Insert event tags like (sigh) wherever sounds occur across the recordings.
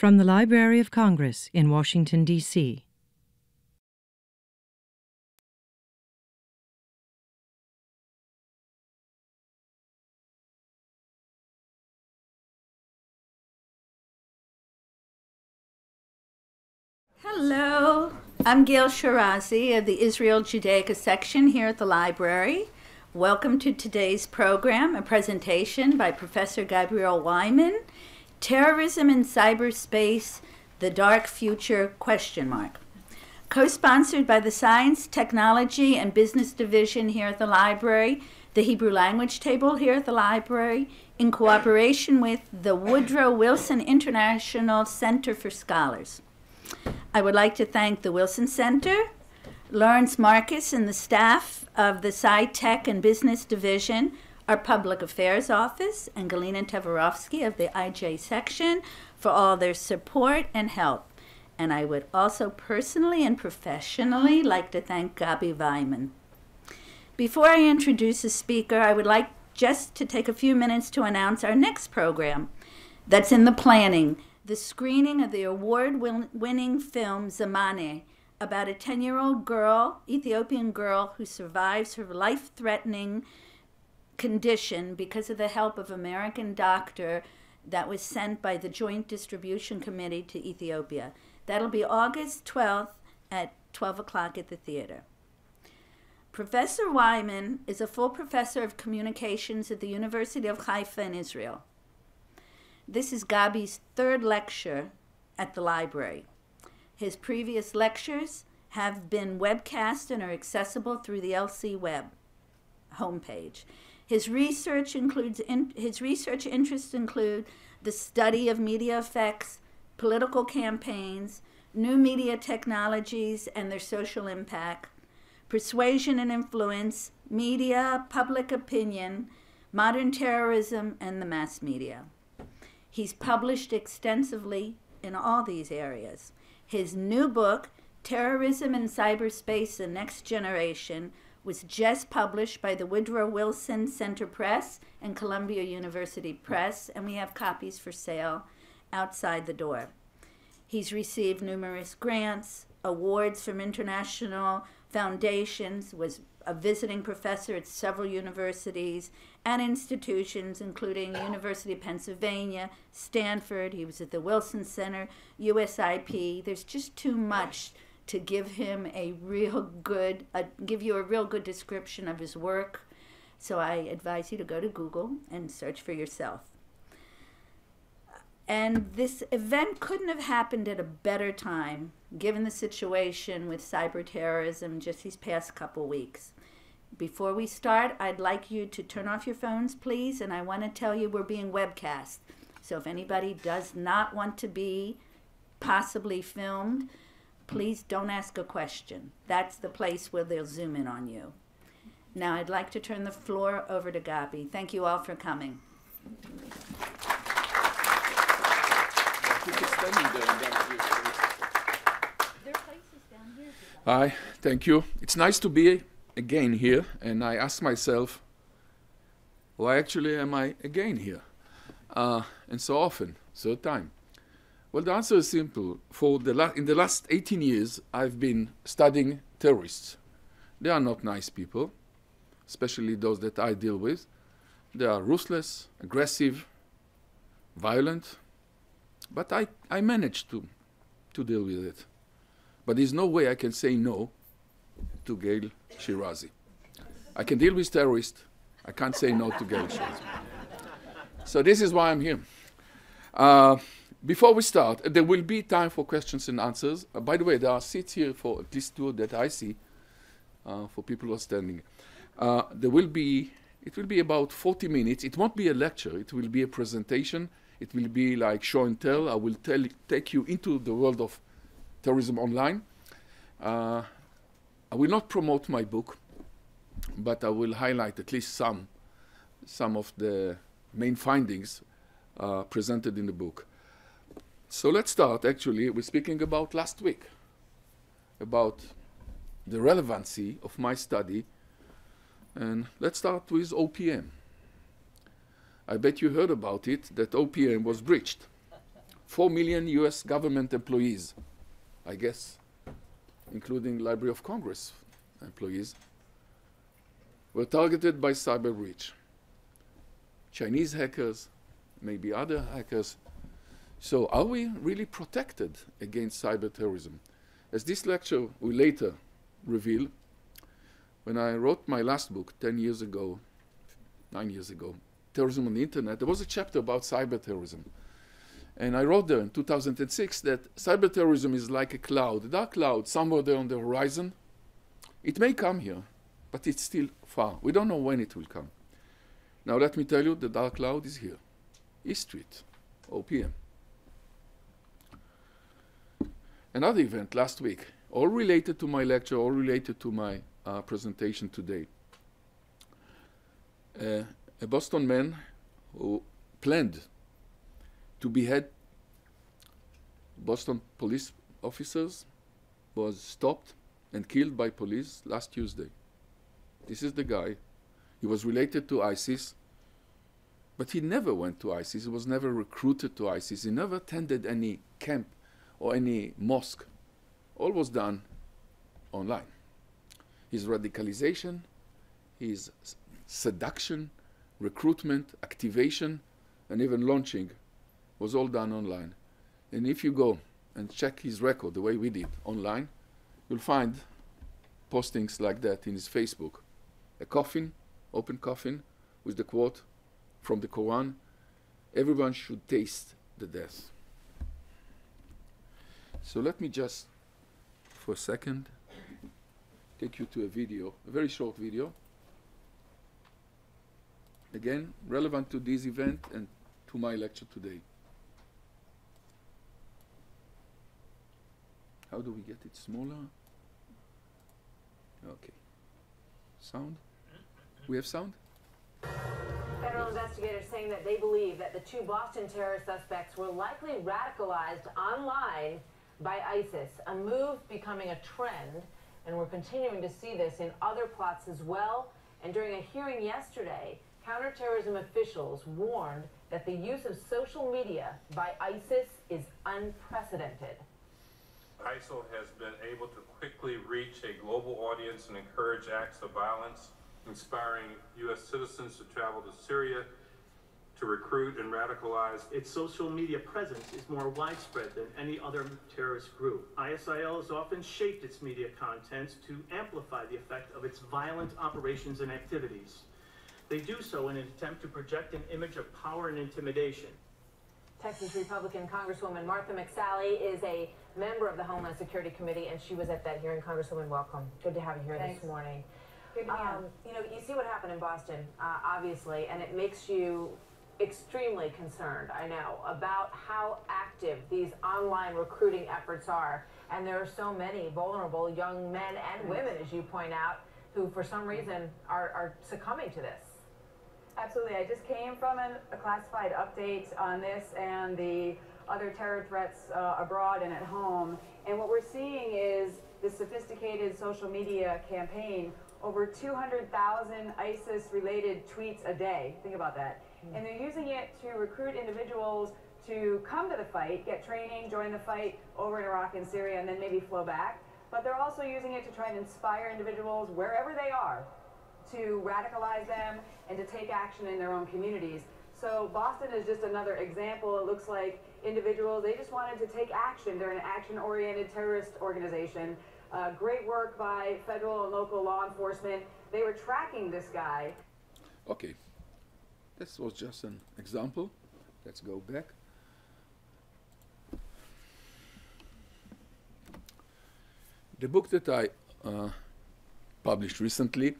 From the Library of Congress in Washington, D.C. Hello, I'm Gail Shirazi of the Israel Judaica section here at the library. Welcome to today's program, a presentation by Professor Gabriel Weimann, Terrorism in Cyberspace, The Dark Future, question mark. Co-sponsored by the Science, Technology, and Business Division here at the library, the Hebrew Language Table here at the library, in cooperation with the Woodrow Wilson International Center for Scholars. I would like to thank the Wilson Center, Lawrence Marcus, and the staff of the Sci Tech and Business Division, our Public Affairs Office, and Galina Tevorovsky of the IJ section for all their support and help. And I would also personally and professionally like to thank Gabi Weimann. Before I introduce the speaker, I would like just to take a few minutes to announce our next program that's in the planning the screening of the award winning film Zemene about a 10 year old girl, Ethiopian girl, who survives her life threatening condition because of the help of American doctor that was sent by the Joint Distribution Committee to Ethiopia. That'll be August 12th at 12 o'clock at the theater. Professor Weimann is a full professor of communications at the University of Haifa in Israel. This is Gabi's third lecture at the library. His previous lectures have been webcast and are accessible through the LC Web homepage. His research includes in, his research interests include the study of media effects, political campaigns, new media technologies and their social impact, persuasion and influence, media, public opinion, modern terrorism, and the mass media. He's published extensively in all these areas. His new book, Terrorism in Cyberspace The Next Generation, was just published by the Woodrow Wilson Center Press and Columbia University Press, and we have copies for sale outside the door. He's received numerous grants, awards from international foundations, was a visiting professor at several universities and institutions, including University of Pennsylvania, Stanford. He was at the Wilson Center, USIP. There's just too much to give him a real good, uh, give you a real good description of his work. So I advise you to go to Google and search for yourself. And this event couldn't have happened at a better time, given the situation with cyber terrorism just these past couple weeks. Before we start, I'd like you to turn off your phones, please, and I want to tell you we're being webcast. So if anybody does not want to be possibly filmed, please don't ask a question. That's the place where they'll zoom in on you. Now I'd like to turn the floor over to Gabi. Thank you all for coming. Hi, thank you. It's nice to be again here, and I ask myself, why actually am I again here? Uh, and so often, third time. Well, the answer is simple. For the in the last 18 years, I've been studying terrorists. They are not nice people, especially those that I deal with. They are ruthless, aggressive, violent, but I, I managed to, to deal with it. But there's no way I can say no to Gail Shirazi. I can deal with terrorists. I can't say no to Gail Shirazi. So this is why I'm here. Uh, before we start, there will be time for questions and answers. Uh, by the way, there are seats here for at least two that I see uh, for people who are standing. Uh, there will be, it will be about 40 minutes. It won't be a lecture. It will be a presentation. It will be like show and tell. I will tell, take you into the world of terrorism online. Uh, I will not promote my book, but I will highlight at least some, some of the main findings uh, presented in the book. So let's start actually with speaking about last week, about the relevancy of my study. And let's start with OPM. I bet you heard about it, that OPM was breached 4 million US government employees, I guess, including Library of Congress employees, were targeted by cyber breach. Chinese hackers, maybe other hackers. So are we really protected against cyber terrorism? As this lecture will later reveal, when I wrote my last book 10 years ago, nine years ago, Terrorism on the Internet, there was a chapter about cyber terrorism. And I wrote there in 2006 that cyber terrorism is like a cloud, a dark cloud somewhere there on the horizon. It may come here, but it's still far. We don't know when it will come. Now let me tell you, the dark cloud is here. East Street, OPM. Another event last week, all related to my lecture, all related to my uh, presentation today. Uh, a Boston man who planned to behead Boston police officers was stopped and killed by police last Tuesday. This is the guy. He was related to ISIS, but he never went to ISIS. He was never recruited to ISIS. He never attended any camp or any mosque. All was done online. His radicalization, his seduction, recruitment, activation, and even launching was all done online. And if you go and check his record the way we did online, you'll find postings like that in his Facebook. A coffin, open coffin, with the quote from the Quran everyone should taste the death. So let me just, for a second, take you to a video, a very short video. Again, relevant to this event and to my lecture today. How do we get it smaller? Okay. Sound? We have sound? Federal investigators saying that they believe that the two Boston terror suspects were likely radicalized online by ISIS, a move becoming a trend, and we're continuing to see this in other plots as well. And during a hearing yesterday, counterterrorism officials warned that the use of social media by ISIS is unprecedented. ISIL has been able to quickly reach a global audience and encourage acts of violence, inspiring U.S. citizens to travel to Syria to recruit and radicalize. Its social media presence is more widespread than any other terrorist group. ISIL has often shaped its media content to amplify the effect of its violent operations and activities. They do so in an attempt to project an image of power and intimidation. Texas Republican Congresswoman Martha McSally is a member of the Homeland Security Committee, and she was at that hearing. Congresswoman, welcome. Good to have you here Thanks. this morning. Good to be Um, you know, you see what happened in Boston, uh, obviously, and it makes you extremely concerned, I know, about how active these online recruiting efforts are. And there are so many vulnerable young men and women, as you point out, who for some reason are, are succumbing to this. Absolutely. I just came from an, a classified update on this and the other terror threats uh, abroad and at home. And what we're seeing is the sophisticated social media campaign. Over 200,000 ISIS related tweets a day. Think about that. And they're using it to recruit individuals to come to the fight, get training, join the fight over in Iraq and Syria, and then maybe flow back. But they're also using it to try and inspire individuals wherever they are to radicalize them and to take action in their own communities. So Boston is just another example. It looks like individuals, they just wanted to take action. They're an action-oriented terrorist organization. Uh, great work by federal and local law enforcement. They were tracking this guy. Okay. This was just an example. Let's go back. The book that I uh, published recently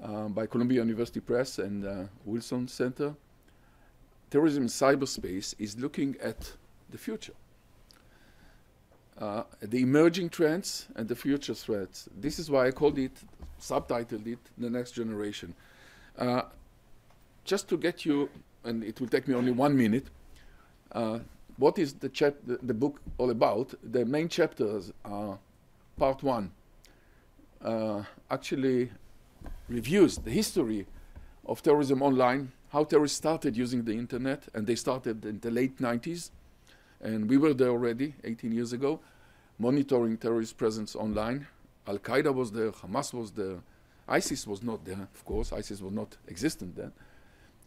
uh, by Columbia University Press and uh, Wilson Center, Terrorism in Cyberspace, is looking at the future. Uh, the emerging trends and the future threats. This is why I called it, subtitled it, The Next Generation. Uh, just to get you, and it will take me only one minute, uh, what is the, chap- the, the book all about? The main chapters are part one, uh, actually reviews the history of terrorism online, how terrorists started using the internet, and they started in the late 90s, And we were there already 18 years ago, monitoring terrorist presence online. Al Qaeda was there, Hamas was there, ISIS was not there, of course, ISIS was not existent then.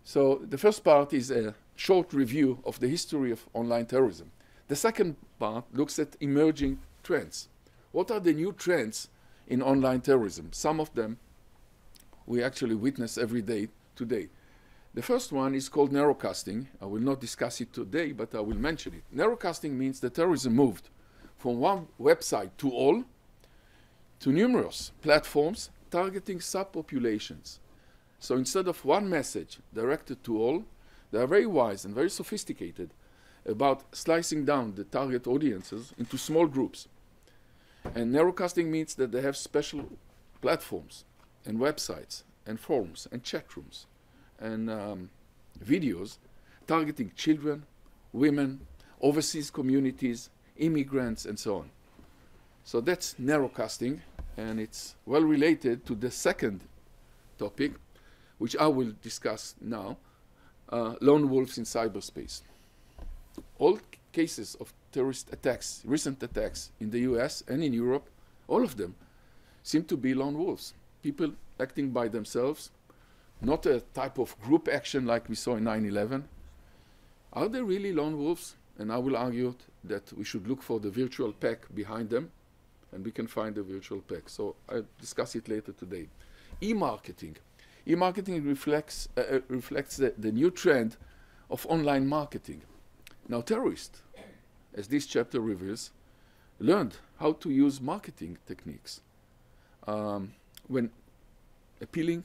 So the first part is a short review of the history of online terrorism. The second part looks at emerging trends. What are the new trends in online terrorism? Some of them we actually witness every day today. The first one is called narrowcasting. I will not discuss it today, but I will mention it. Narrowcasting means that terrorism moved from one website to all to numerous platforms targeting subpopulations. So instead of one message directed to all, they are very wise and very sophisticated about slicing down the target audiences into small groups. And narrowcasting means that they have special platforms and websites and forums and chat rooms and um, videos targeting children, women, overseas communities, immigrants, and so on. So that's narrowcasting, and it's well related to the second topic, which I will discuss now uh, lone wolves in cyberspace. All cases of terrorist attacks, recent attacks in the US and in Europe, all of them seem to be lone wolves people acting by themselves, not a type of group action like we saw in 9 11. Are they really lone wolves? And I will argue that we should look for the virtual pack behind them, and we can find the virtual pack. So I'll discuss it later today. E marketing. E marketing reflects, uh, uh, reflects the, the new trend of online marketing. Now, terrorists, as this chapter reveals, learned how to use marketing techniques. Um, when appealing,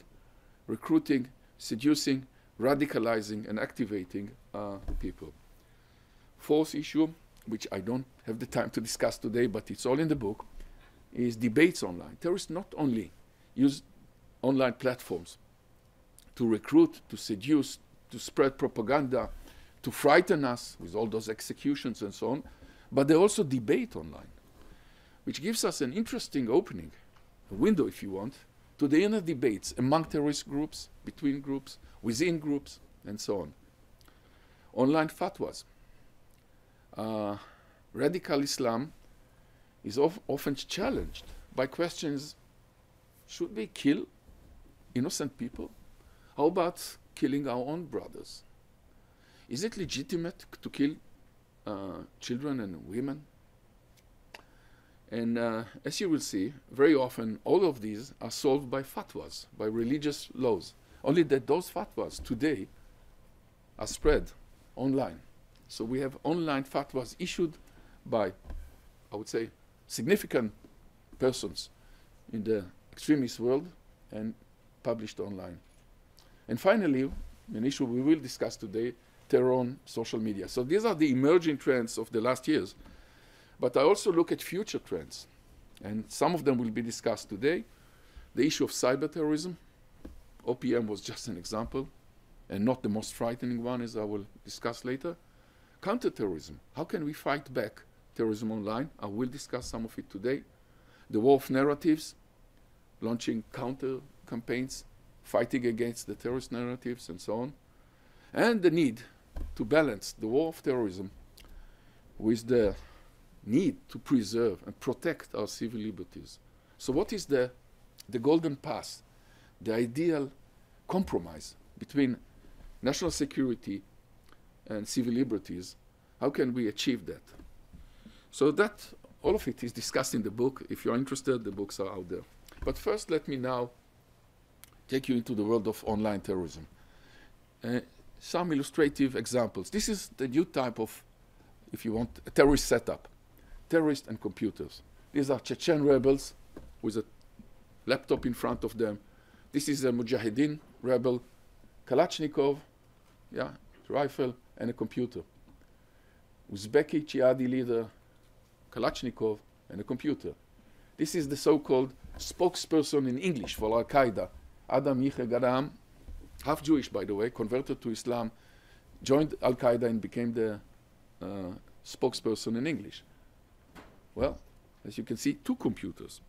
recruiting, seducing, radicalizing, and activating uh, people. Fourth issue, which I don't have the time to discuss today, but it's all in the book, is debates online. Terrorists not only use online platforms to recruit, to seduce, to spread propaganda, to frighten us with all those executions and so on, but they also debate online, which gives us an interesting opening a window, if you want, to the inner debates among terrorist groups, between groups, within groups, and so on. Online fatwas. Uh, radical Islam is of often challenged by questions should we kill innocent people? How about killing our own brothers? Is it legitimate to kill uh, children and women? And uh, as you will see, very often all of these are solved by fatwas, by religious laws. Only that those fatwas today are spread online. So we have online fatwas issued by, I would say, significant persons in the extremist world and published online. And finally, an issue we will discuss today, terror on social media. So these are the emerging trends of the last years. But I also look at future trends, and some of them will be discussed today. The issue of cyber terrorism, OPM was just an example, and not the most frightening one, as I will discuss later. Counterterrorism, how can we fight back terrorism online? I will discuss some of it today. The war of narratives, launching counter campaigns, fighting against the terrorist narratives, and so on. And the need to balance the war of terrorism with the need to preserve and protect our civil liberties. So, what is the, the golden path, the ideal compromise between national security and civil liberties? How can we achieve that? So, that all of it is discussed in the book. If you're interested, the books are out there. But first, let me now take you into the world of online terrorism. Uh, some illustrative examples. This is the new type of, if you want, a terrorist setup terrorists and computers. These are Chechen rebels with a laptop in front of them. This is a Mujahideen rebel, Kalashnikov, yeah, rifle, and a computer. Uzbeki Jihadi leader, Kalashnikov, and a computer. This is the so-called spokesperson in English for Al Qaeda, Adam Yahiye Gadahn, half Jewish by the way, converted to Islam, joined Al Qaeda and became the uh, spokesperson in English. Well, as you can see, two computers.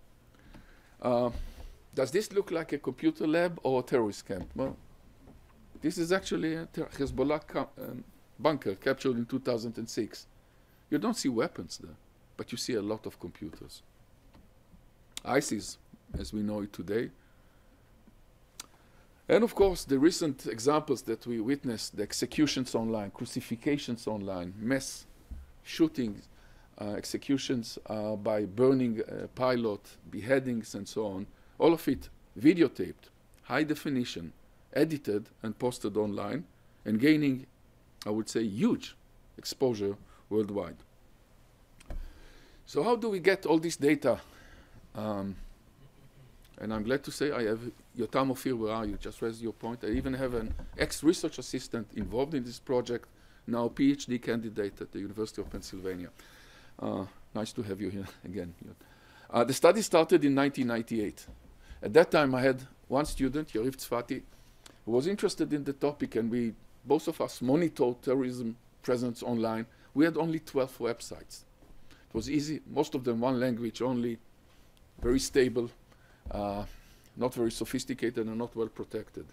Uh, does this look like a computer lab or a terrorist camp? Well, this is actually a Hezbollah um, bunker captured in 2006. You don't see weapons there, but you see a lot of computers. ISIS, as we know it today, and of course, the recent examples that we witnessed, the executions online, crucifixions online, mass shootings, uh, executions uh, by burning a pilot, beheadings, and so on, all of it videotaped, high definition, edited, and posted online, and gaining, I would say, huge exposure worldwide. So, how do we get all this data? Um, and I'm glad to say I have Yotam Ophir, where are you? Just raise your point. I even have an ex-research assistant involved in this project, now PhD candidate at the University of Pennsylvania. Uh, nice to have you here (laughs) again. Uh, the study started in 1998. At that time, I had one student, Yariv Tsfati, who was interested in the topic, and we, both of us, monitored terrorism presence online. We had only 12 websites. It was easy, most of them one language only, very stable, uh, not very sophisticated and not well protected.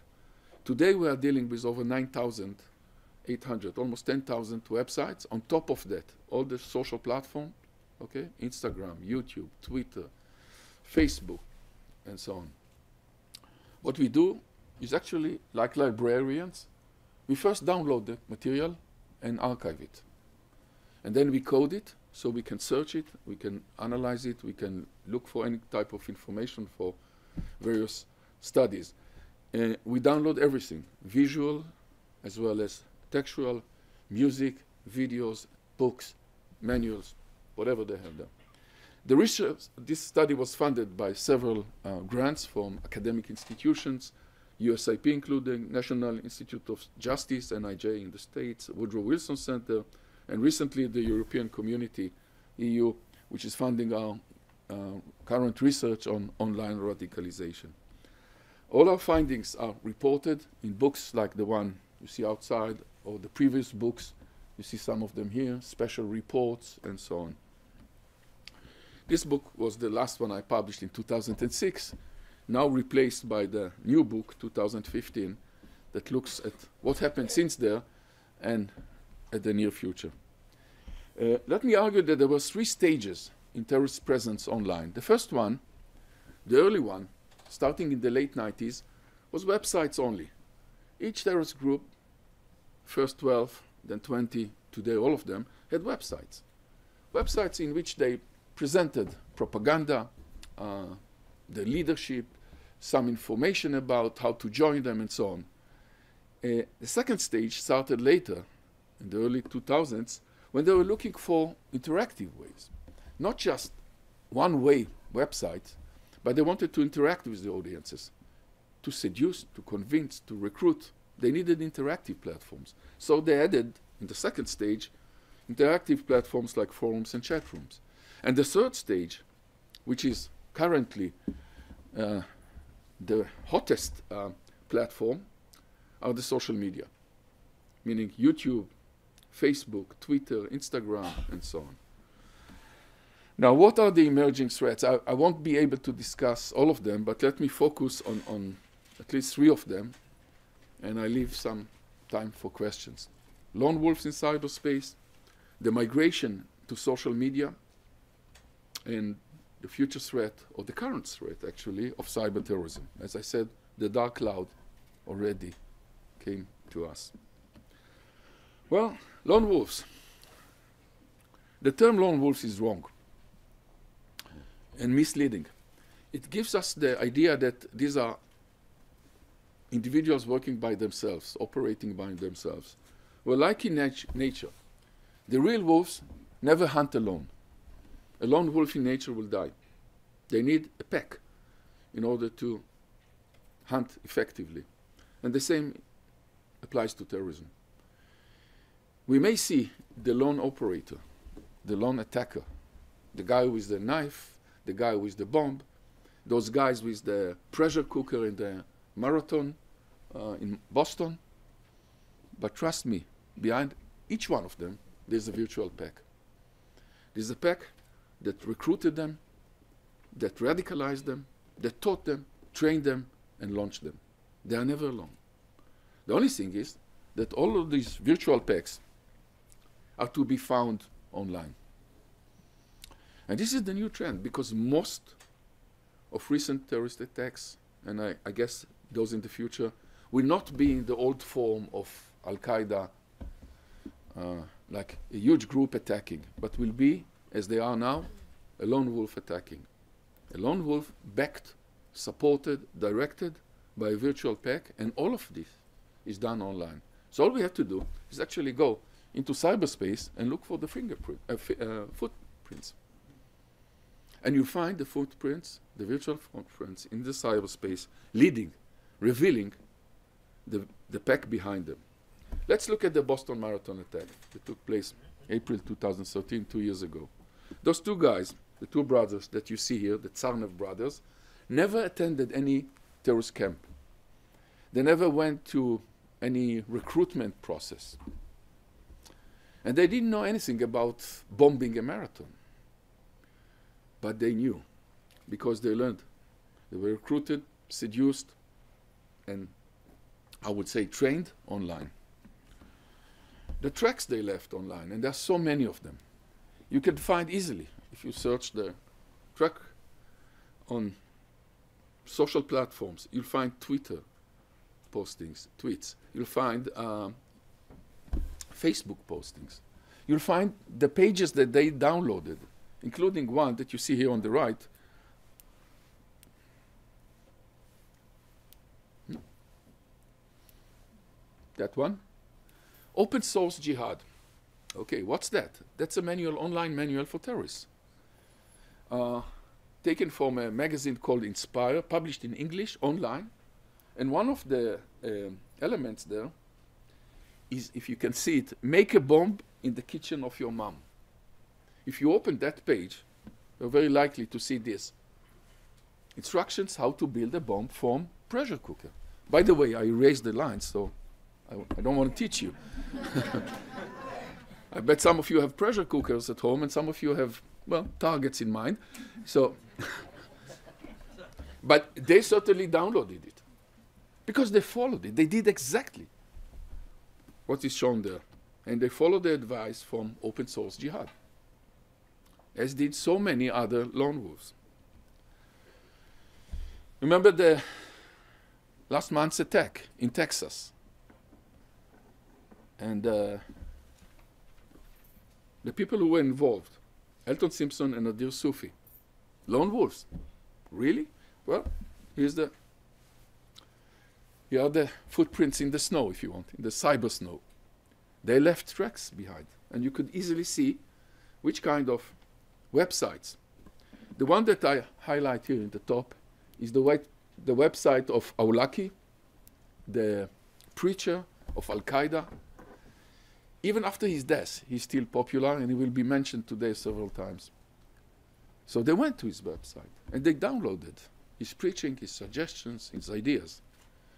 Today we are dealing with over 9,800, almost 10,000 websites. On top of that, all the social platforms, okay, Instagram, YouTube, Twitter, Facebook, and so on. What we do is actually, like librarians, we first download the material and archive it. And then we code it so we can search it, we can analyze it, we can look for any type of information for various studies. Uh, we download everything, visual as well as textual, music, videos, books, manuals, whatever they have. The research, this study was funded by several uh, grants from academic institutions, USIP including National Institute of Justice, NIJ in the States, Woodrow Wilson Center, and recently the European Community, EU, which is funding our uh, current research on online radicalization. All our findings are reported in books like the one you see outside or the previous books. You see some of them here, special reports, and so on. This book was the last one I published in 2006, now replaced by the new book, 2015, that looks at what happened since there and at the near future. Uh, let me argue that there were three stages in terrorist presence online. The first one, the early one, starting in the late 90s, was websites only. Each terrorist group, first 12, then 20, today all of them, had websites. Websites in which they presented propaganda, uh, the leadership, some information about how to join them, and so on. Uh, the second stage started later, in the early 2000s, when they were looking for interactive ways not just one way websites, but they wanted to interact with the audiences, to seduce, to convince, to recruit. They needed interactive platforms. So they added, in the second stage, interactive platforms like forums and chat rooms. And the third stage, which is currently uh, the hottest uh, platform, are the social media, meaning YouTube, Facebook, Twitter, Instagram, and so on. Now, what are the emerging threats? I, I, won't be able to discuss all of them, but let me focus on, on at least three of them, and I leave some time for questions. Lone wolves in cyberspace, the migration to social media, and the future threat, or the current threat actually, of cyber terrorism. As I said, the dark cloud already came to us. Well, lone wolves. The term lone wolves is wrong and misleading. It gives us the idea that these are individuals working by themselves, operating by themselves. Well, like in nat nature, the real wolves never hunt alone. A lone wolf in nature will die. They need a pack in order to hunt effectively. And the same applies to terrorism. We may see the lone operator, the lone attacker, the guy with the knife, the guy with the bomb, those guys with the pressure cooker in the marathon uh, in Boston. But trust me, behind each one of them, there's a virtual pack. There's a pack that recruited them, that radicalized them, that taught them, trained them, and launched them. They are never alone. The only thing is that all of these virtual packs are to be found online. And this is the new trend because most of recent terrorist attacks, and I, I guess those in the future, will not be in the old form of Al Qaeda, uh, like a huge group attacking, but will be, as they are now, a lone wolf attacking. A lone wolf backed, supported, directed by a virtual pack, and all of this is done online. So all we have to do is actually go into cyberspace and look for the fingerprint, uh, fi uh, footprints. And you find the footprints, the virtual footprints in the cyberspace, leading, revealing the, the pack behind them. Let's look at the Boston Marathon attack that took place April 2013, two years ago. Those two guys, the two brothers that you see here, the Tsarnaev brothers, never attended any terrorist camp. They never went to any recruitment process. And they didn't know anything about bombing a marathon. But they knew because they learned. They were recruited, seduced, and I would say trained online. The tracks they left online, and there are so many of them, you can find easily if you search the track on social platforms. You'll find Twitter postings, tweets. You'll find um, Facebook postings. You'll find the pages that they downloaded, including one that you see here on the right. Hmm. That one? Open source jihad. Okay, what's that? That's a manual, online manual for terrorists. Uh, taken from a magazine called Inspire, published in English online. And one of the um, elements there is, if you can see it, make a bomb in the kitchen of your mom. If you open that page, you're very likely to see this. Instructions how to build a bomb from pressure cooker. By the way, I erased the lines, so I, I don't want to teach you. (laughs) I bet some of you have pressure cookers at home and some of you have, well, targets in mind. So, (laughs) but they certainly downloaded it because they followed it. They did exactly what is shown there. And they followed the advice from open source jihad, as did so many other lone wolves. Remember the last month's attack in Texas? And uh, the people who were involved, Elton Simpson and Nadir Soofi, lone wolves. Really? Well, here's the here are the footprints in the snow, if you want, in the cyber snow. They left tracks behind, and you could easily see which kind of websites. The one that I highlight here in the top is the, white, the website of Awlaki, the preacher of Al Qaeda. Even after his death, he's still popular, and he will be mentioned today several times. So they went to his website and they downloaded his preaching, his suggestions, his ideas.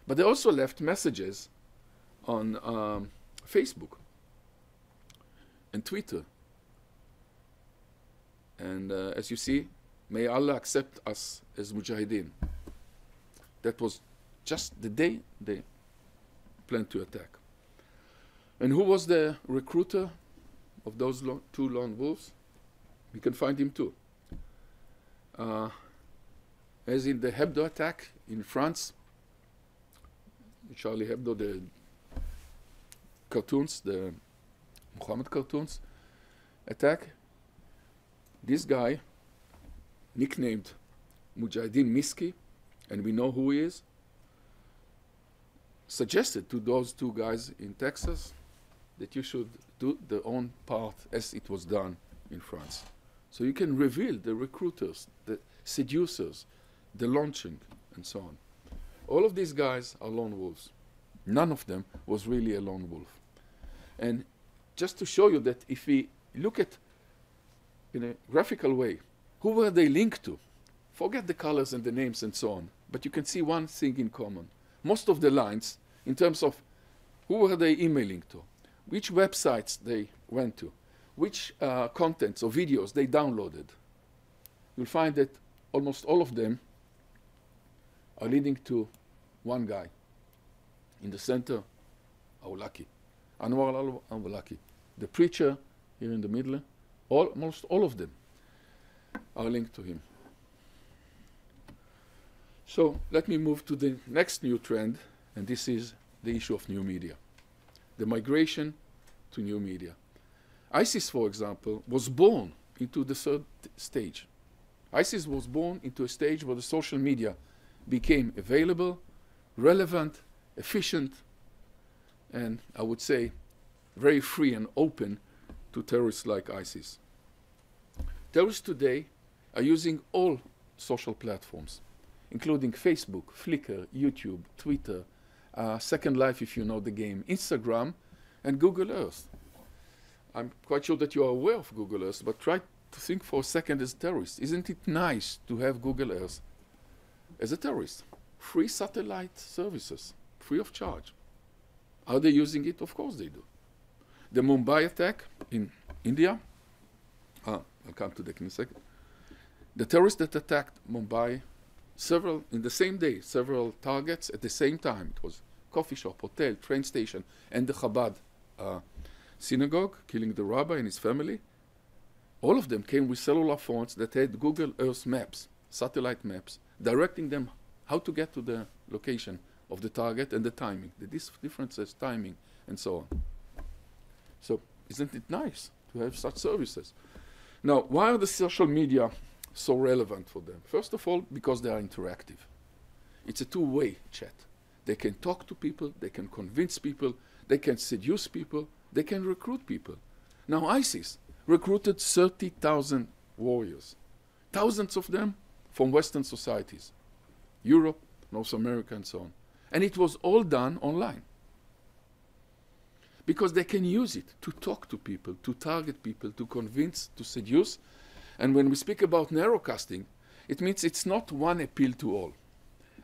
But they also left messages on um, Facebook and Twitter. And uh, as you see, may Allah accept us as mujahideen. That was just the day they planned to attack. And who was the recruiter of those lo two lone wolves? We can find him too. Uh, as in the Hebdo attack in France, Charlie Hebdo, the cartoons, the Muhammad cartoons attack, this guy, nicknamed Mujahideen Miski, and we know who he is, suggested to those two guys in Texas that you should do their own part as it was done in France. So you can reveal the recruiters, the seducers, the launching, and so on. All of these guys are lone wolves. None of them was really a lone wolf. And just to show you that if we look at in a graphical way, who were they linked to? Forget the colors and the names and so on, but you can see one thing in common. Most of the lines, in terms of who were they emailing to, which websites they went to, which uh, contents or videos they downloaded, you'll find that almost all of them are leading to one guy. In the center, Awlaki, Anwar al-Awlaki. The preacher here in the middle almost all of them are linked to him. So let me move to the next new trend, and this is the issue of new media, the migration to new media. ISIS, for example, was born into the third stage. ISIS was born into a stage where the social media became available, relevant, efficient, and I would say very free and open to terrorists like ISIS. Terrorists today are using all social platforms, including Facebook, Flickr, YouTube, Twitter, uh, Second Life, if you know the game, Instagram, and Google Earth. I'm quite sure that you are aware of Google Earth, but try to think for a second as a terrorist. Isn't it nice to have Google Earth as a terrorist? Free satellite services, free of charge. Are they using it? Of course they do. The Mumbai attack in India, ah, I'll come to that in a second. The terrorists that attacked Mumbai, several, in the same day, several targets at the same time. It was coffee shop, hotel, train station, and the Chabad uh, synagogue, killing the rabbi and his family. All of them came with cellular phones that had Google Earth maps, satellite maps, directing them how to get to the location of the target and the timing, the differences, timing, and so on. So, isn't it nice to have such services? Now, why are the social media so relevant for them? First of all, because they are interactive. It's a two way chat. They can talk to people, they can convince people, they can seduce people, they can recruit people. Now, ISIS recruited 30,000 warriors, thousands of them from Western societies, Europe, North America, and so on. And it was all done online. Because they can use it to talk to people, to target people, to convince, to seduce. And when we speak about narrowcasting, it means it's not one appeal to all.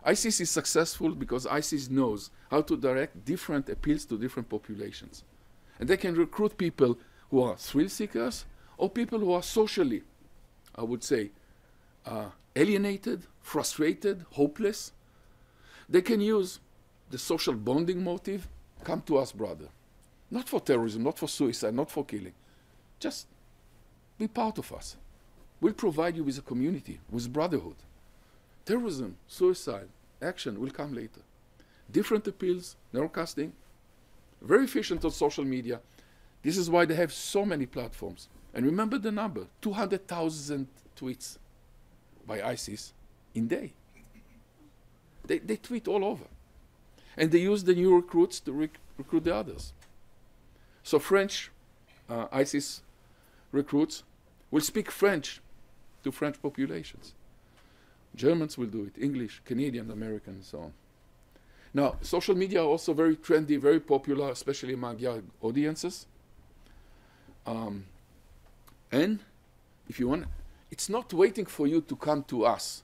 ISIS is successful because ISIS knows how to direct different appeals to different populations. And they can recruit people who are thrill seekers or people who are socially, I would say, uh, alienated, frustrated, hopeless. They can use the social bonding motive come to us, brother. Not for terrorism, not for suicide, not for killing. Just be part of us. We'll provide you with a community, with brotherhood. Terrorism, suicide, action will come later. Different appeals, narrowcasting, very efficient on social media. This is why they have so many platforms. And remember the number 200,000 tweets by ISIS in day. They, they tweet all over. And they use the new recruits to rec recruit the others. So French uh, ISIS recruits will speak French to French populations. Germans will do it, English, Canadian, American, and so on. Now, social media are also very trendy, very popular, especially among young audiences. Um, and if you want, it's not waiting for you to come to us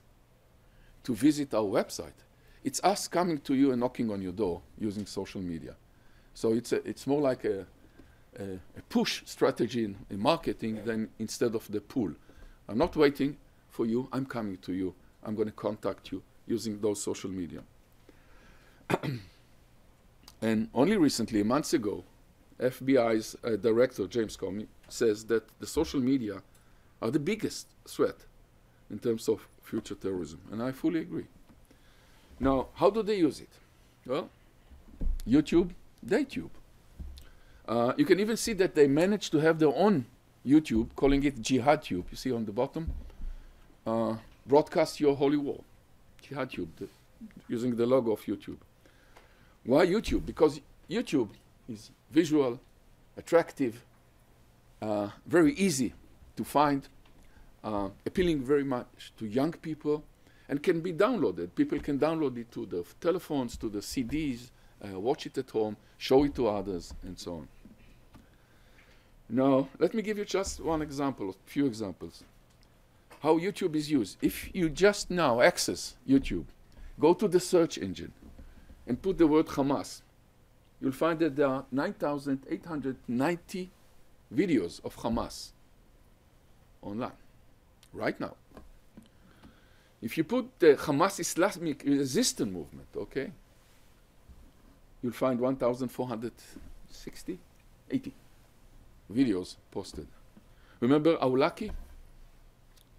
to visit our website. It's us coming to you and knocking on your door using social media. So it's, a, it's more like a, a, a push strategy in, in marketing than instead of the pull. I'm not waiting for you, I'm coming to you. I'm going to contact you using those social media. (clears throat) and only recently, months ago, FBI's uh, director, James Comey, says that the social media are the biggest threat in terms of future terrorism. And I fully agree. Now, how do they use it? Well, YouTube, DayTube. Uh, you can even see that they managed to have their own YouTube, calling it JihadTube. You see on the bottom? Uh, broadcast your holy war. JihadTube, the, using the logo of YouTube. Why YouTube? Because YouTube is visual, attractive, uh, very easy to find, uh, appealing very much to young people, and can be downloaded. People can download it to the telephones, to the CDs, uh, watch it at home, show it to others, and so on. Now, let me give you just one example, a few examples. How YouTube is used. If you just now access YouTube, go to the search engine and put the word Hamas, you'll find that there are 9,890 videos of Hamas online right now. If you put the Hamas Islamic resistance movement, okay, you'll find 1,460, 80 videos posted. Remember Awlaki?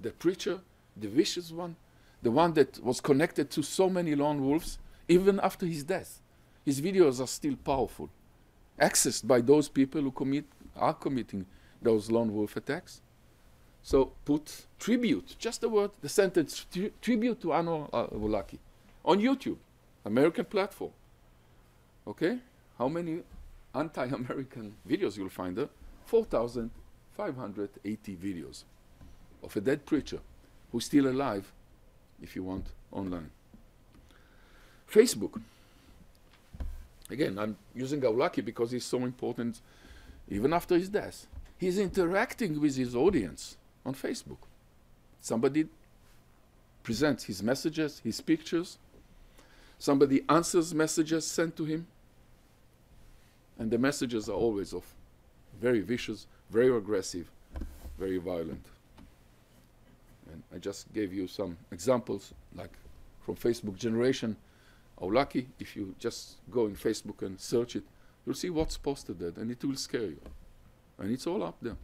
The preacher, the vicious one, the one that was connected to so many lone wolves, even after his death. His videos are still powerful, accessed by those people who commit, are committing those lone wolf attacks. So put tribute, just the word, the sentence, tri tribute to Anwar Awlaki on YouTube, American platform. Okay? How many anti-American videos you'll find there? 4,580 videos of a dead preacher who's still alive, if you want, online. Facebook. Again, I'm using Awlaki because he's so important even after his death. He's interacting with his audience on Facebook. Somebody presents his messages, his pictures. Somebody answers messages sent to him. And the messages are always of very vicious, very aggressive, very violent. And I just gave you some examples, like from Facebook generation. Oh, Awlaki, if you just go in Facebook and search it, you'll see what's posted there, and it will scare you. And it's all up there.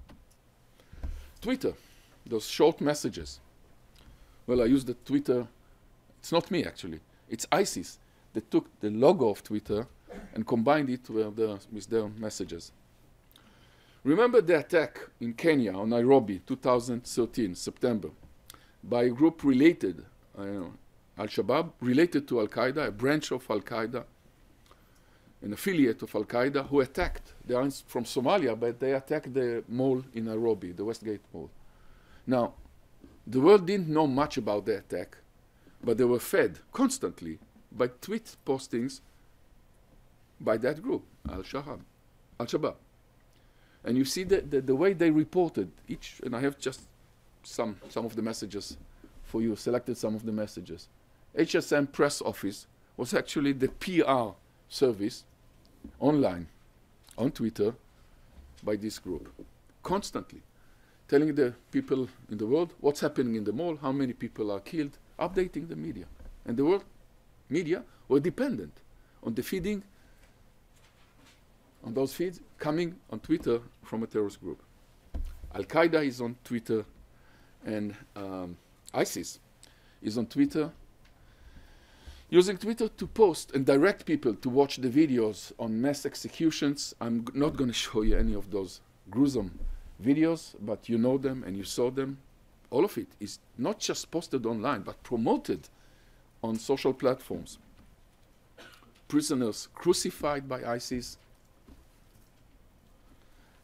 Twitter, those short messages. Well, I use the Twitter. It's not me, actually. It's ISIS that took the logo of Twitter and combined it with, the, with their messages. Remember the attack in Kenya on Nairobi, 2013, September, by a group related, Al Shabaab, related to Al Qaeda, a branch of Al Qaeda, an affiliate of Al Qaeda, who attacked. They are from Somalia, but they attacked the mall in Nairobi, the Westgate Mall. Now, the world didn't know much about the attack, but they were fed constantly by tweet postings by that group, Al Shabaab. Al Shabaab. And you see the, the, the, way they reported each, and I have just some, some of the messages for you, selected some of the messages. HSM press office was actually the PR service online, on Twitter, by this group, constantly telling the people in the world what's happening in the mall, how many people are killed, updating the media. And the world media were dependent on the feeding, on those feeds coming on Twitter from a terrorist group. Al Qaeda is on Twitter, and um, ISIS is on Twitter, using Twitter to post and direct people to watch the videos on mass executions. I'm not going (laughs) to show you any of those gruesome videos, but you know them and you saw them. All of it is not just posted online, but promoted on social platforms. Prisoners crucified by ISIS.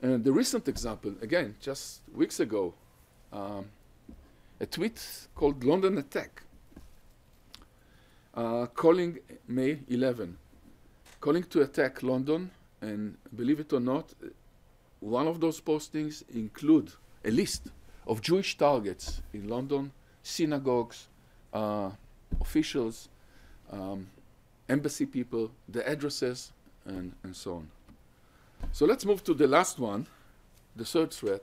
And the recent example, again, just weeks ago, um, a tweet called London Attack, uh, calling May 11, calling to attack London, and believe it or not, one of those postings include a list of Jewish targets in London, synagogues, uh, officials, um, embassy people, the addresses, and, and so on. So let's move to the last one, the third threat,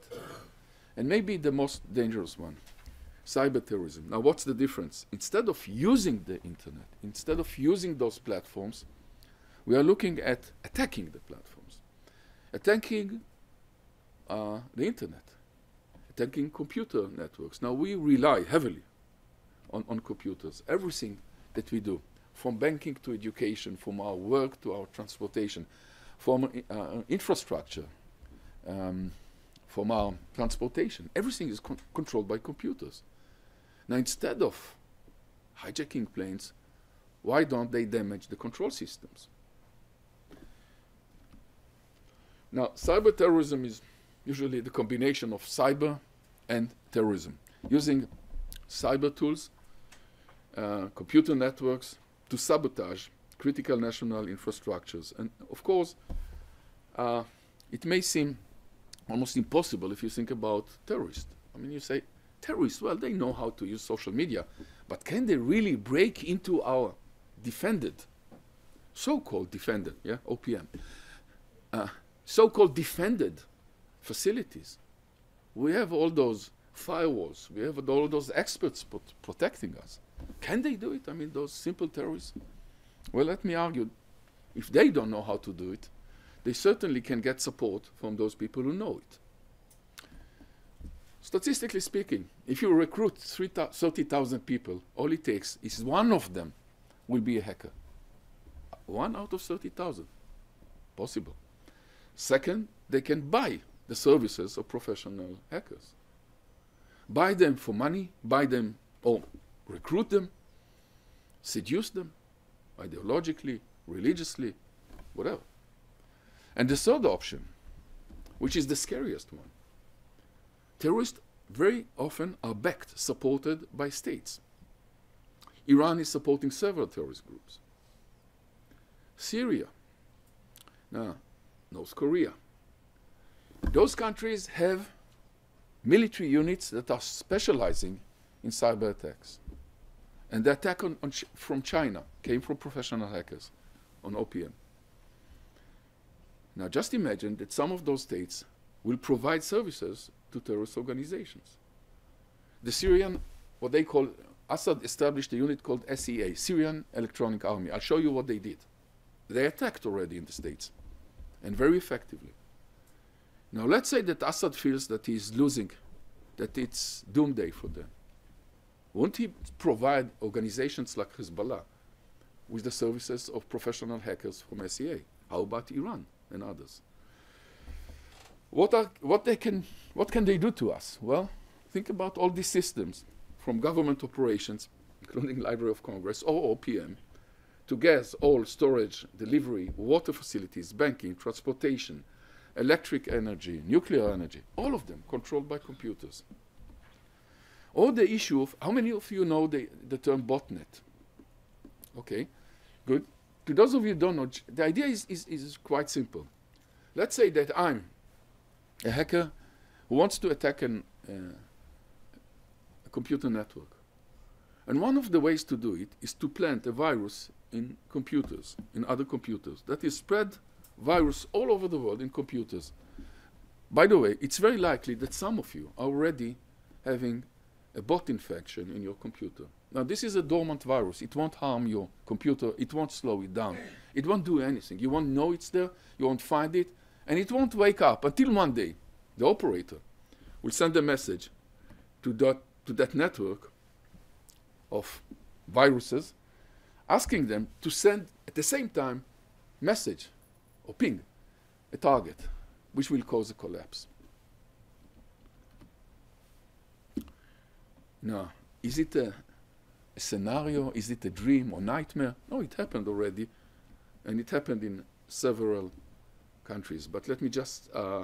and maybe the most dangerous one, cyber terrorism. Now, what's the difference? Instead of using the internet, instead of using those platforms, we are looking at attacking the platforms, attacking the internet, attacking computer networks. Now we rely heavily on, on computers. Everything that we do, from banking to education, from our work to our transportation, from uh, infrastructure, um, from our transportation, everything is con controlled by computers. Now instead of hijacking planes, why don't they damage the control systems? Now, cyber terrorism is usually the combination of cyber and terrorism, using cyber tools, uh, computer networks to sabotage critical national infrastructures. And of course, uh, it may seem almost impossible if you think about terrorists. I mean, you say, terrorists, well, they know how to use social media, but can they really break into our defended, so-called defended, yeah, OPM, uh, so-called defended facilities. We have all those firewalls. We have all those experts protecting us. Can they do it? I mean, those simple terrorists? Well, let me argue if they don't know how to do it, they certainly can get support from those people who know it. Statistically speaking, if you recruit 30,000 people, all it takes is one of them will be a hacker. One out of 30,000. Possible. Second, they can buy the services of professional hackers. Buy them for money, buy them or recruit them, seduce them ideologically, religiously, whatever. And the third option, which is the scariest one, terrorists very often are backed, supported by states. Iran is supporting several terrorist groups. Syria, now North Korea. Those countries have military units that are specializing in cyber attacks. And the attack on, on from China came from professional hackers on OPM. Now just imagine that some of those states will provide services to terrorist organizations. The Syrian, what they call, Assad established a unit called SEA, Syrian Electronic Army. I'll show you what they did. They attacked already in the States, and very effectively. Now let's say that Assad feels that he's losing, that it's doomsday for them. Won't he provide organizations like Hezbollah with the services of professional hackers from SEA? How about Iran and others? What, are, what, they can, what can they do to us? Well, think about all these systems, from government operations, including Library of Congress or OPM, to gas, oil, storage, delivery, water facilities, banking, transportation, electric energy, nuclear energy, all of them controlled by computers. Or the issue of how many of you know the, the term botnet? Okay, good. To those of you who don't know, the idea is, is, is quite simple. Let's say that I'm a hacker who wants to attack an, uh, a computer network. And one of the ways to do it is to plant a virus in computers, in other computers. That is, spread virus all over the world in computers. By the way, it's very likely that some of you are already having a bot infection in your computer. Now, this is a dormant virus. It won't harm your computer. It won't slow it down. It won't do anything. You won't know it's there. You won't find it. And it won't wake up until one day the operator will send a message to that, to that network of viruses asking them to send at the same time message or ping a target which will cause a collapse. Now, is it a, a, scenario? Is it a dream or nightmare? No, it happened already, and it happened in several countries. But let me just uh,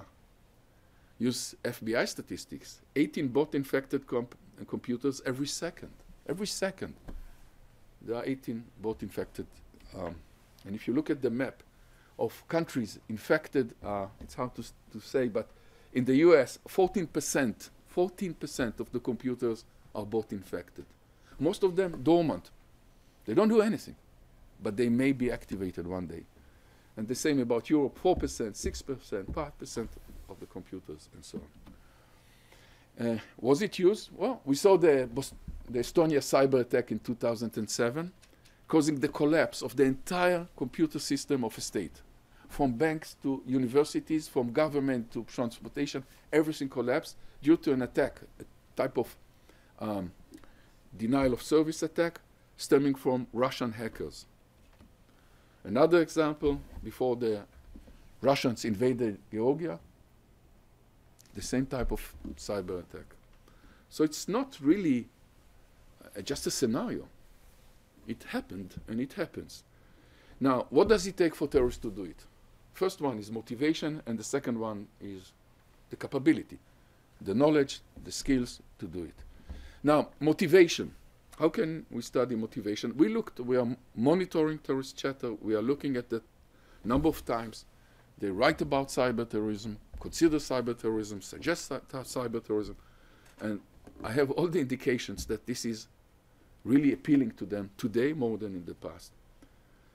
use FBI statistics. 18 bot-infected comp computers every second. Every second. There are 18 bot-infected. Um, and if you look at the map of countries infected, uh, it's hard to, to say, but in the US, 14%, 14% of the computers are bot infected. Most of them dormant. They don't do anything, but they may be activated one day. And the same about Europe, 4%, 6%, 5% of the computers and so on. Uh, was it used? Well, we saw the, the Estonia cyber attack in 2007, causing the collapse of the entire computer system of a state. From banks to universities, from government to transportation, everything collapsed due to an attack, a type of um, denial of service attack stemming from Russian hackers. Another example, before the Russians invaded Georgia, the same type of cyber attack. So it's not really uh, just a scenario. It happened and it happens. Now, what does it take for terrorists to do it? First one is motivation, and the second one is the capability, the knowledge, the skills to do it. Now, motivation. How can we study motivation? We looked, we are monitoring terrorist chatter. We are looking at the number of times they write about cyber terrorism, consider cyber terrorism, suggest cyber terrorism. And I have all the indications that this is really appealing to them today more than in the past.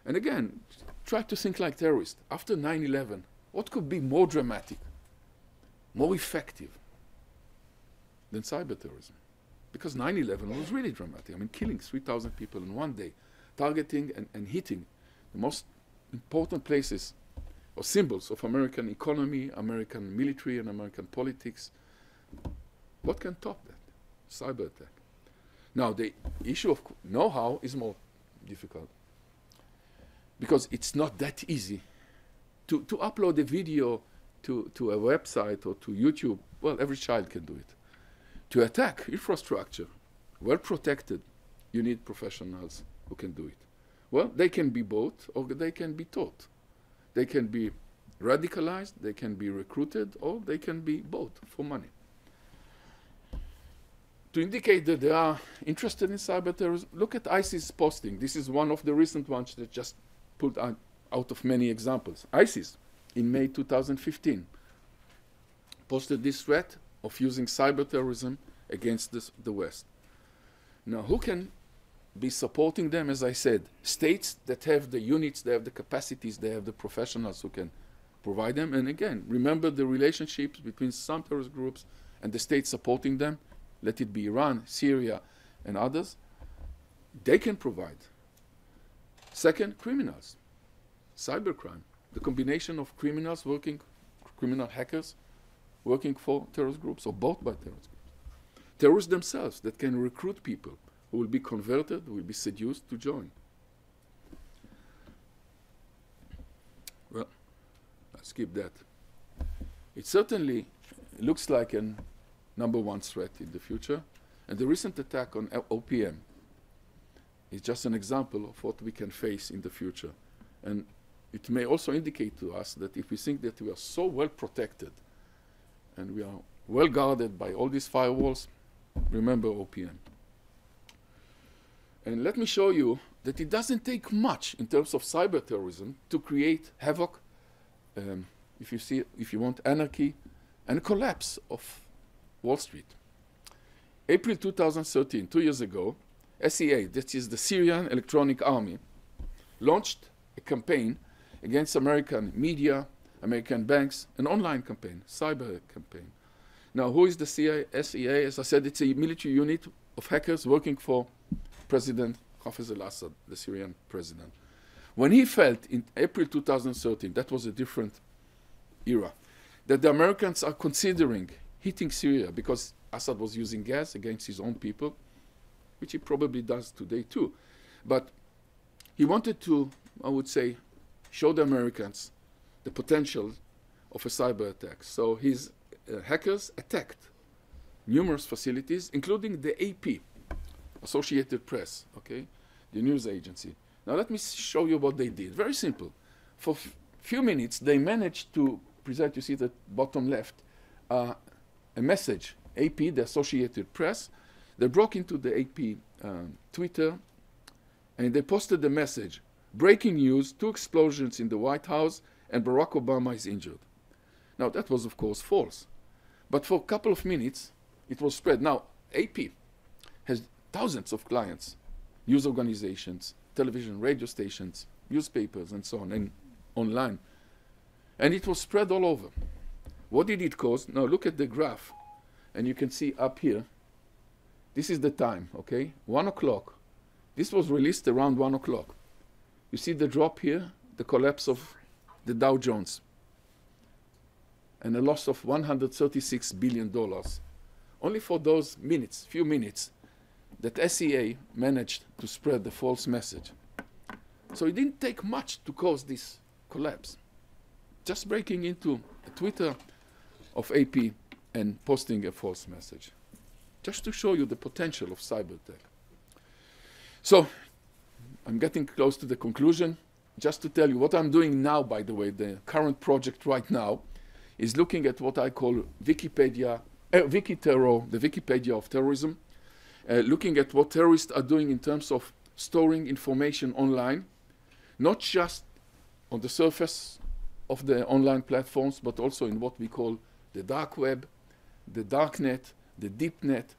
And again, try to think like terrorists. After 9 11, what could be more dramatic, more effective than cyber terrorism? because 9-11 was really dramatic. I mean, killing 3,000 people in one day, targeting and, and hitting the most important places or symbols of American economy, American military, and American politics. What can top that? Cyber attack. Now, the issue of know-how is more difficult because it's not that easy to, to upload a video to, to a website or to YouTube. Well, every child can do it. To attack infrastructure, well protected, you need professionals who can do it. Well, they can be both or they can be taught. They can be radicalized, they can be recruited, or they can be both for money. To indicate that they are interested in cyber terrorism, look at ISIS posting. This is one of the recent ones that just pulled out, out of many examples. ISIS, in May 2015, posted this threat of using cyber terrorism against this, the West. Now, who can be supporting them? As I said, states that have the units, they have the capacities, they have the professionals who can provide them. And again, remember the relationships between some terrorist groups and the states supporting them, let it be Iran, Syria, and others. They can provide. Second, criminals, cybercrime, the combination of criminals working, criminal hackers working for terrorist groups or bought by terrorist groups. Terrorists themselves that can recruit people who will be converted, who will be seduced to join. Well, I'll skip that. It certainly looks like a number one threat in the future, and the recent attack on OPM is just an example of what we can face in the future. And it may also indicate to us that if we think that we are so well protected and we are well guarded by all these firewalls, remember OPM. And let me show you that it doesn't take much in terms of cyber terrorism to create havoc, um, if you see, if you want anarchy, and collapse of Wall Street. April 2013, two years ago, SEA, that is the Syrian Electronic Army, launched a campaign against American media, American banks, an online campaign, cyber campaign. Now, who is the CIA, SEA? As I said, it's a military unit of hackers working for President Hafez al-Assad, the Syrian president. When he felt in April 2013, that was a different era, that the Americans are considering hitting Syria because Assad was using gas against his own people, which he probably does today too. But he wanted to, I would say, show the Americans the potential of a cyber attack. So his uh, hackers attacked numerous facilities, including the AP, Associated Press, okay, the news agency. Now let me show you what they did. Very simple. For a few minutes, they managed to present, you see the bottom left, uh, a message. AP, the Associated Press, they broke into the AP um, Twitter and they posted the message, breaking news, two explosions in the White House and Barack Obama is injured. Now that was of course false. But for a couple of minutes, it was spread. Now, AP has thousands of clients, news organizations, television, radio stations, newspapers, and so on, and online. And it was spread all over. What did it cause? Now look at the graph, and you can see up here. This is the time, okay? One o'clock. This was released around one o'clock. You see the drop here, the collapse of the Dow Jones, and a loss of 136 billion dollars, only for those minutes, few minutes, that SEA managed to spread the false message. So it didn't take much to cause this collapse. Just breaking into a Twitter of AP and posting a false message. Just to show you the potential of cyber attack. So I'm getting close to the conclusion. Just to tell you what I'm doing now, by the way, the current project right now is looking at what I call Wikipedia, uh, Wikiterror, the Wikipedia of terrorism, uh, looking at what terrorists are doing in terms of storing information online, not just on the surface of the online platforms, but also in what we call the dark web, the dark net, the deep net,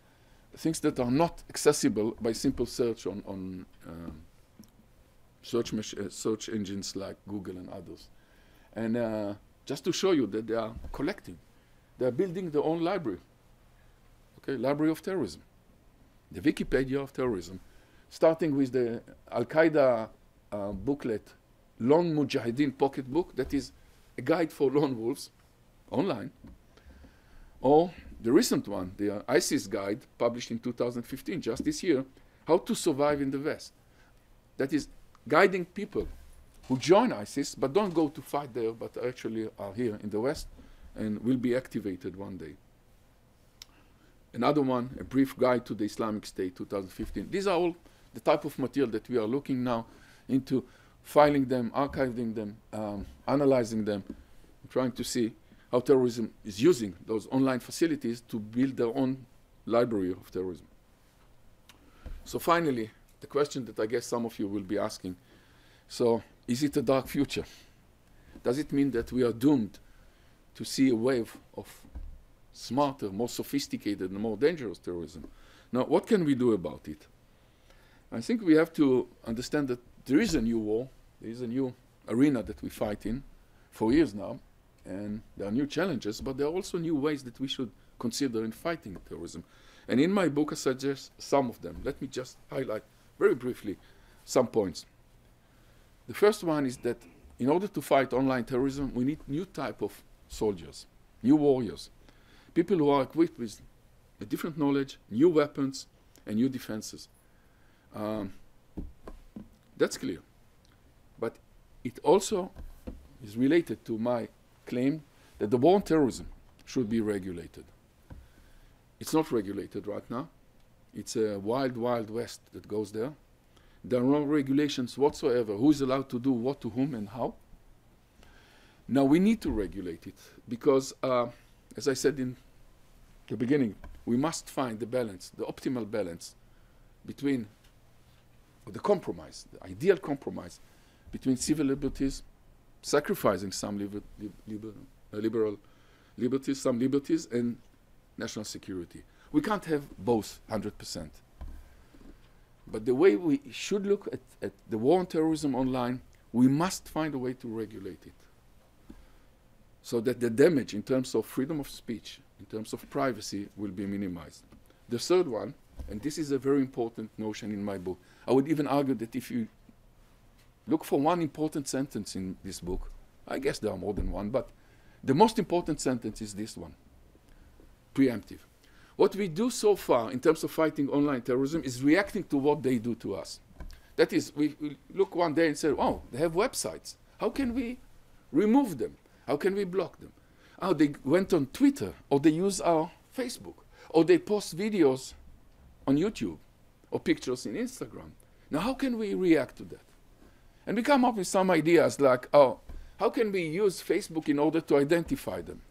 things that are not accessible by simple search on, on um, search, uh, search engines like Google and others. And uh, just to show you that they are collecting, they are building their own library, okay, library of terrorism, the Wikipedia of terrorism, starting with the Al Qaeda uh, booklet, Lone Mujahideen pocket book, that is a guide for lone wolves online, or the recent one, the uh, ISIS guide, published in 2015, just this year, How to Survive in the West. That is guiding people who join ISIS but don't go to fight there, but actually are here in the West and will be activated one day. Another one, A Brief Guide to the Islamic State, 2015. These are all the type of material that we are looking now into filing them, archiving them, um, analyzing them, trying to see how terrorism is using those online facilities to build their own library of terrorism. So finally, the question that I guess some of you will be asking, so is it a dark future? Does it mean that we are doomed to see a wave of smarter, more sophisticated, and more dangerous terrorism? Now, what can we do about it? I think we have to understand that there is a new war, there is a new arena that we fight in for years now, and there are new challenges, but there are also new ways that we should consider in fighting terrorism. And in my book, I suggest some of them. Let me just highlight very briefly some points. The first one is that in order to fight online terrorism, we need new type of soldiers, new warriors, people who are equipped with a different knowledge, new weapons, and new defenses. Um, that's clear. But it also is related to my claim that the war on terrorism should be regulated. It's not regulated right now. It's a wild, wild west that goes there. There are no regulations whatsoever. Who is allowed to do what to whom and how? Now we need to regulate it because, uh, as I said in the beginning, we must find the balance, the optimal balance between the compromise, the ideal compromise between civil liberties, sacrificing some liber uh, liberal liberties, some liberties, and national security. We can't have both 100%. But the way we should look at, at the war on terrorism online, we must find a way to regulate it so that the damage in terms of freedom of speech, in terms of privacy, will be minimized. The third one, and this is a very important notion in my book, I would even argue that if you look for one important sentence in this book, I guess there are more than one, but the most important sentence is this one preemptive. What we do so far in terms of fighting online terrorism is reacting to what they do to us. That is, we, we look one day and say, oh, they have websites. How can we remove them? How can we block them? Oh, they went on Twitter, or they use our Facebook, or they post videos on YouTube, or pictures in Instagram. Now, how can we react to that? And we come up with some ideas like, oh, how can we use Facebook in order to identify them?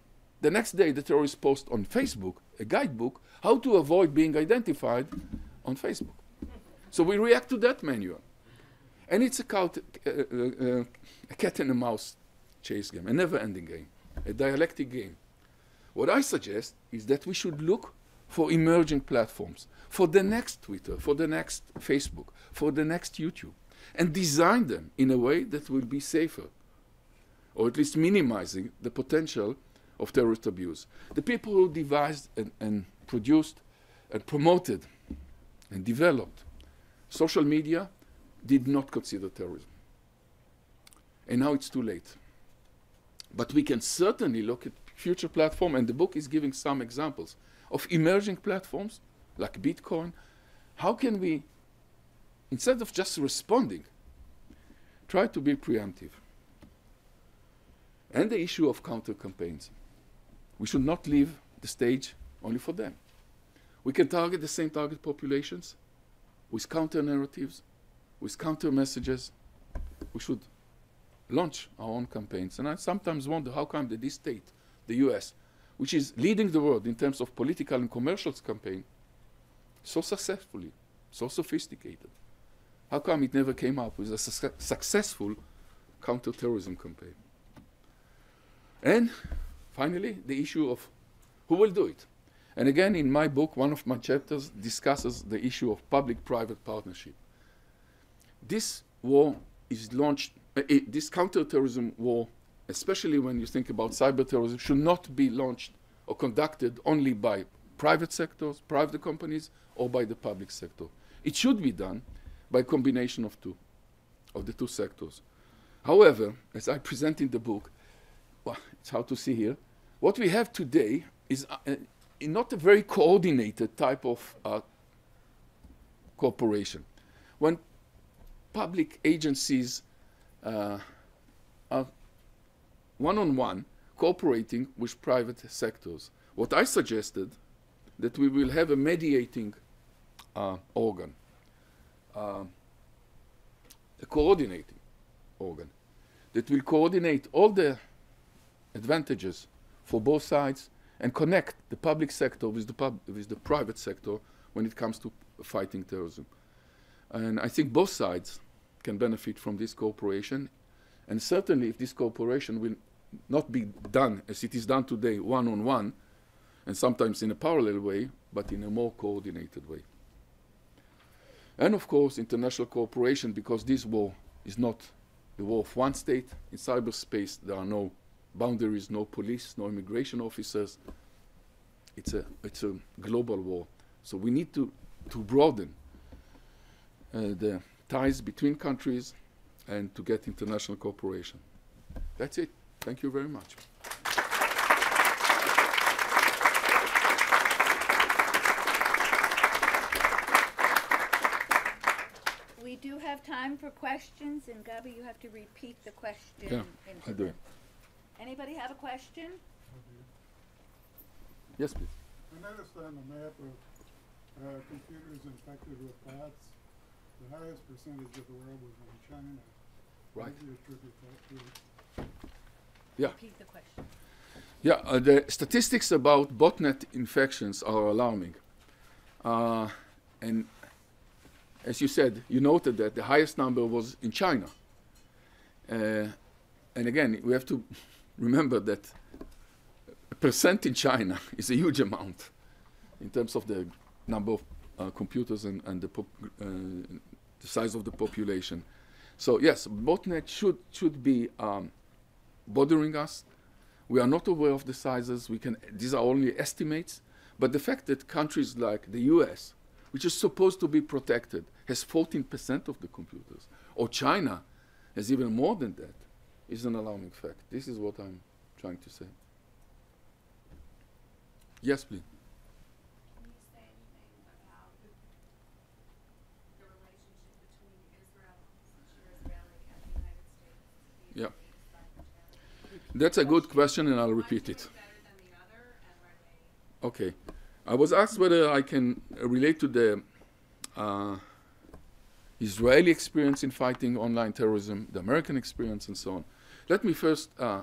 The next day, the terrorists post on Facebook a guidebook how to avoid being identified on Facebook. So we react to that manual. And it's a, cat, uh, uh, a cat and a mouse chase game, a never ending game, a dialectic game. What I suggest is that we should look for emerging platforms, for the next Twitter, for the next Facebook, for the next YouTube, and design them in a way that will be safer, or at least minimizing the potential of terrorist abuse. The people who devised and, and produced and promoted and developed social media did not consider terrorism. And now it's too late. But we can certainly look at future platforms, and the book is giving some examples of emerging platforms like Bitcoin. How can we, instead of just responding, try to be preemptive? And the issue of counter campaigns. We should not leave the stage only for them. We can target the same target populations with counter narratives, with counter messages. We should launch our own campaigns. And I sometimes wonder how come that this state, the US, which is leading the world in terms of political and commercial campaign, so successfully, so sophisticated, how come it never came up with a su successful counterterrorism campaign? And finally, the issue of who will do it. And again, in my book, one of my chapters discusses the issue of public-private partnership. This war is launched, uh, it, this counterterrorism war, especially when you think about cyber terrorism, should not be launched or conducted only by private sectors, private companies, or by the public sector. It should be done by combination of two, of the two sectors. However, as I present in the book, well, it's hard to see here, what we have today is uh, not a very coordinated type of uh, cooperation. When public agencies uh, are one-on-one cooperating with private sectors, what I suggested that we will have a mediating uh, organ, Um, a coordinating organ that will coordinate all the advantages for both sides and connect the public sector with the, pub with the private sector when it comes to fighting terrorism. And I think both sides can benefit from this cooperation. And certainly, if this cooperation will not be done as it is done today, one on one, and sometimes in a parallel way, but in a more coordinated way. And of course, international cooperation, because this war is not the war of one state. In cyberspace, there are no boundaries, no police, no immigration officers. It's a, it's a global war. So we need to, to broaden uh, the ties between countries and to get international cooperation. That's it. Thank you very much. We do have time for questions, and Gabby, you have to repeat the question. Yeah, into I do. Anybody have a question? Yes, please. I noticed on the map of uh, computers infected with bots, the highest percentage of the world was in China. What Right. do you attribute that to? Yeah. Repeat the question. Yeah, uh, the statistics about botnet infections are alarming. Uh, and as you said, you noted that the highest number was in China. Uh, and again, we have to remember that a percent in China (laughs) is a huge amount in terms of the number of uh, computers and, and the, uh, the size of the population. So yes, botnet should should be um, bothering us. We are not aware of the sizes. We can. These are only estimates. But the fact that countries like the U.S., which is supposed to be protected, has 14% of the computers, or China has even more than that, is an alarming fact. This is what I'm trying to say. Yes, please. Can you say anything about the, the relationship between Israel, since you're Israeli, and the United States? Yeah. That's a good question, and I'll repeat it. doing better than the other, and are they Okay. I was asked whether I can uh, relate to the uh, Israeli experience in fighting online terrorism, the American experience, and so on. Let me first uh,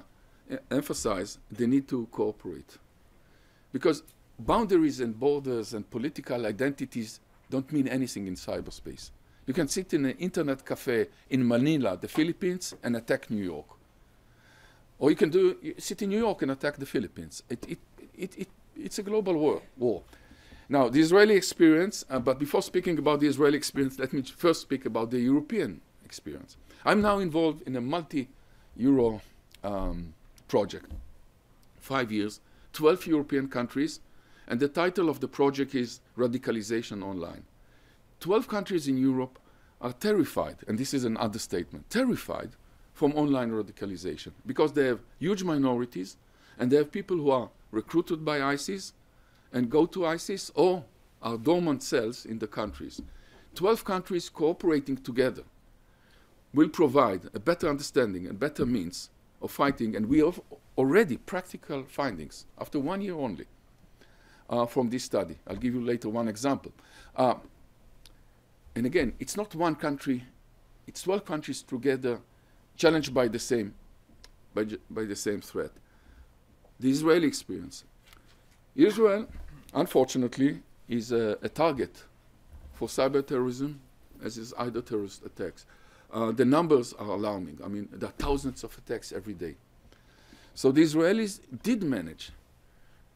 emphasize the need to cooperate. Because boundaries and borders and political identities don't mean anything in cyberspace. You can sit in an internet cafe in Manila, the Philippines, and attack New York. Or you can do sit in New York and attack the Philippines. It, it, it, it, it's a global war. war. Now, the Israeli experience, uh, but before speaking about the Israeli experience, let me first speak about the European experience. I'm now involved in a multi Euro um, project, five years, 12 European countries, and the title of the project is Radicalization Online. 12 countries in Europe are terrified, and this is an understatement, terrified from online radicalization because they have huge minorities and they have people who are recruited by ISIS and go to ISIS or are dormant cells in the countries. 12 countries cooperating together will provide a better understanding and better means of fighting, and we have already practical findings after one year only uh, from this study. I'll give you later one example. Uh, and again, it's not one country, it's 12 countries together challenged by the same, by, by the same threat. The Israeli experience. Israel, unfortunately, is a, a target for cyber terrorism, as is other terrorist attacks. Uh, the numbers are alarming. I mean, there are thousands of attacks every day. So the Israelis did manage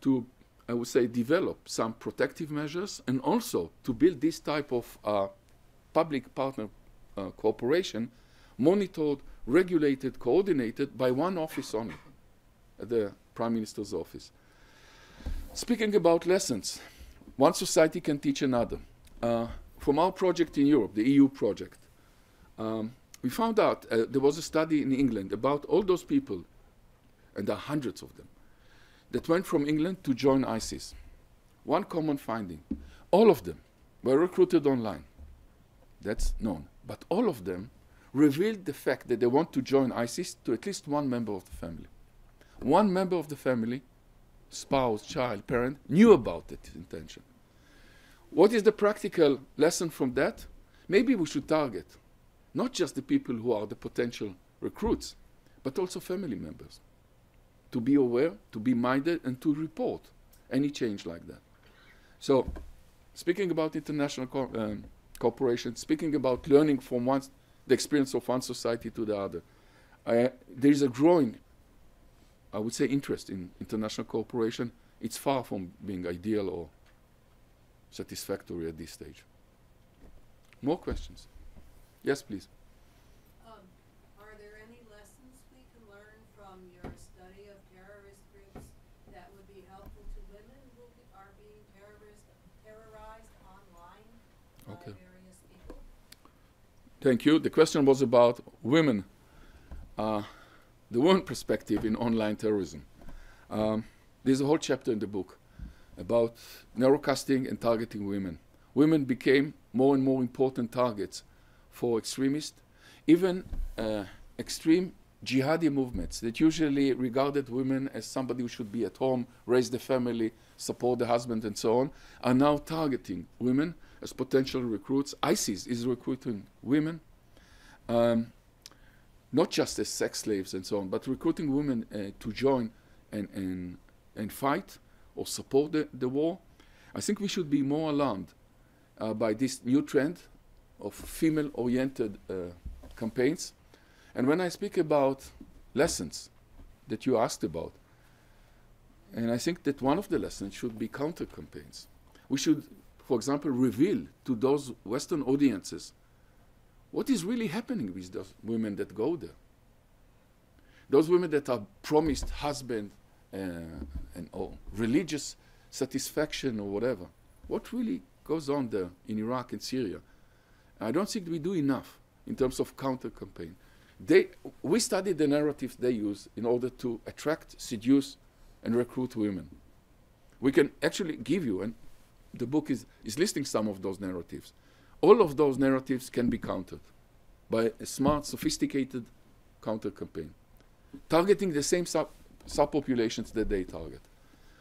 to, I would say, develop some protective measures and also to build this type of uh, public partner uh, cooperation, monitored, regulated, coordinated by one office only, the Prime Minister's office. Speaking about lessons, one society can teach another. Uh, from our project in Europe, the EU project, um, we found out uh, there was a study in England about all those people, and there are hundreds of them, that went from England to join ISIS. one common finding. All of them were recruited online. That's known. But all of them revealed the fact that they want to join ISIS to at least one member of the family. One member of the family, spouse, child, parent, knew about that intention. What is the practical lesson from that? Maybe we should target not just the people who are the potential recruits, but also family members. To be aware, to be minded, and to report any change like that. So, speaking about international co um, cooperation, speaking about learning from one, the experience of one society to the other, there is a growing, I would say, interest in international cooperation. It's far from being ideal or satisfactory at this stage. More questions? Yes, please. Um, are there any lessons we can learn from your study of terrorist groups that would be helpful to women who are being terrorist, terrorized online okay. by various people? Thank you. The question was about women, uh, the women perspective in online terrorism. Um, there's a whole chapter in the book about narrowcasting and targeting women. Women became more and more important targets for extremists, even uh, extreme jihadi movements that usually regarded women as somebody who should be at home, raise the family, support the husband, and so on, are now targeting women as potential recruits. ISIS is recruiting women, um, not just as sex slaves and so on, but recruiting women uh, to join and, and, and fight or support the, the war. I think we should be more alarmed uh, by this new trend of female-oriented uh, campaigns. And when I speak about lessons that you asked about, and I think that one of the lessons should be counter campaigns. We should, for example, reveal to those Western audiences what is really happening with those women that go there. Those women that are promised husband uh, and or religious satisfaction or whatever. What really goes on there in Iraq and Syria? I don't think we do enough in terms of counter campaign. They, we studied the narratives they use in order to attract, seduce, and recruit women. We can actually give you, and the book is, is listing some of those narratives. All of those narratives can be countered by a smart, sophisticated counter campaign, targeting the same sub subpopulations that they target.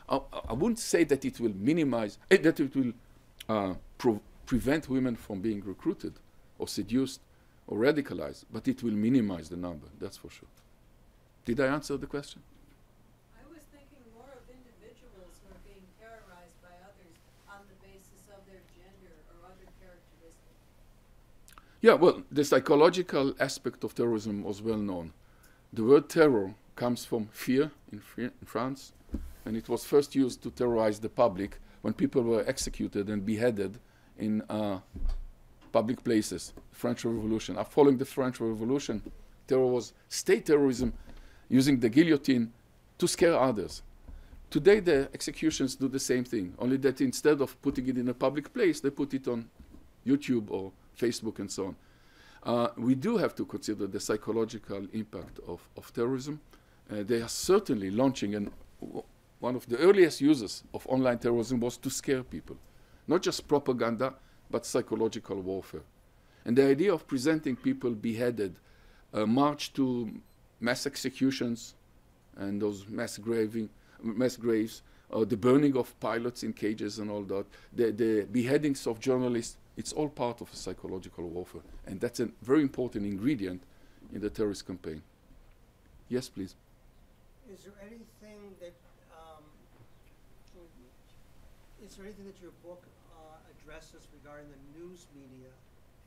I, I, wouldn't say that it will minimize, eh, that it will uh, prevent women from being recruited or seduced or radicalized, but it will minimize the number, that's for sure. Did I answer the question? I was thinking more of individuals who are being terrorized by others on the basis of their gender or other characteristics. Yeah, well, the psychological aspect of terrorism was well known. The word terror comes from fear in, in France, and it was first used to terrorize the public when people were executed and beheaded in uh, public places, French Revolution. Uh, following the French Revolution, terror was state terrorism using the guillotine to scare others. Today, the executions do the same thing, only that instead of putting it in a public place, they put it on YouTube or Facebook and so on. Uh, we do have to consider the psychological impact of, of terrorism. Uh, they are certainly launching, and one of the earliest uses of online terrorism was to scare people not just propaganda, but psychological warfare. And the idea of presenting people beheaded, uh, march to mass executions and those mass, graving, mass graves, uh, the burning of pilots in cages and all that, the, the beheadings of journalists, it's all part of a psychological warfare. And that's a very important ingredient in the terrorist campaign. Yes, please. Is there anything that, um, is there anything that your book addresses regarding the news media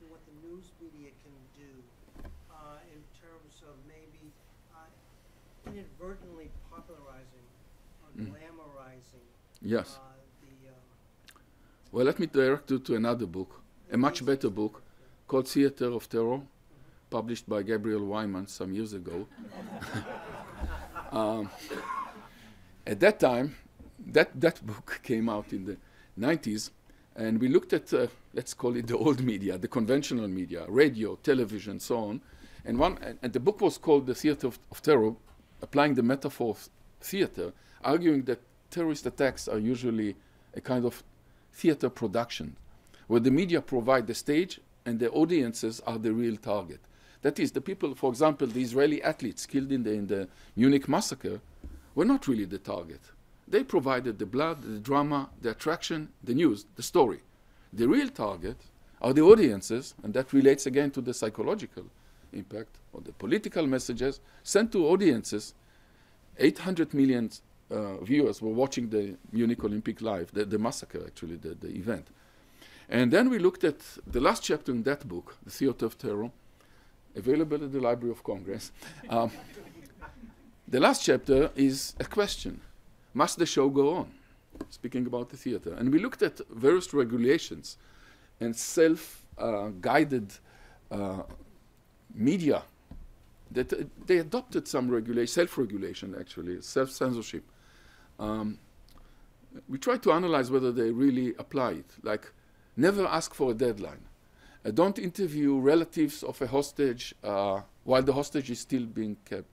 and what the news media can do uh, in terms of maybe uh, inadvertently popularizing or mm. glamorizing yes. Uh, well, let me direct you to another book, a much better book called Theater of Terror, published by Gabriel Weimann some years ago. (laughs) um, at that time, that, that book (laughs) came out in the 90s, and we looked at, uh, let's call it the old media, the conventional media, radio, television, so on. And, one, and, and the book was called The Theater of, of, Terror, applying the metaphor of theater, arguing that terrorist attacks are usually a kind of theater production, where the media provide the stage and the audiences are the real target. That is, the people, for example, the Israeli athletes killed in the, in the Munich massacre were not really the target. They provided the blood, the drama, the attraction, the news, the story. The real target are the audiences, and that relates again to the psychological impact or the political messages sent to audiences. 800 million uh, viewers were watching the Munich Olympic live, the, the massacre actually, the, the event. And then we looked at the last chapter in that book, The Theater of Terror, available at the Library of Congress. (laughs) Um, the last chapter is a question Must the show go on? Speaking about the theater. And we looked at various regulations and self uh, guided uh, media that uh, they adopted some regulation, self regulation actually, self censorship. Um, we try to analyze whether they really apply it. Like, never ask for a deadline. Uh, don't interview relatives of a hostage uh, while the hostage is still being kept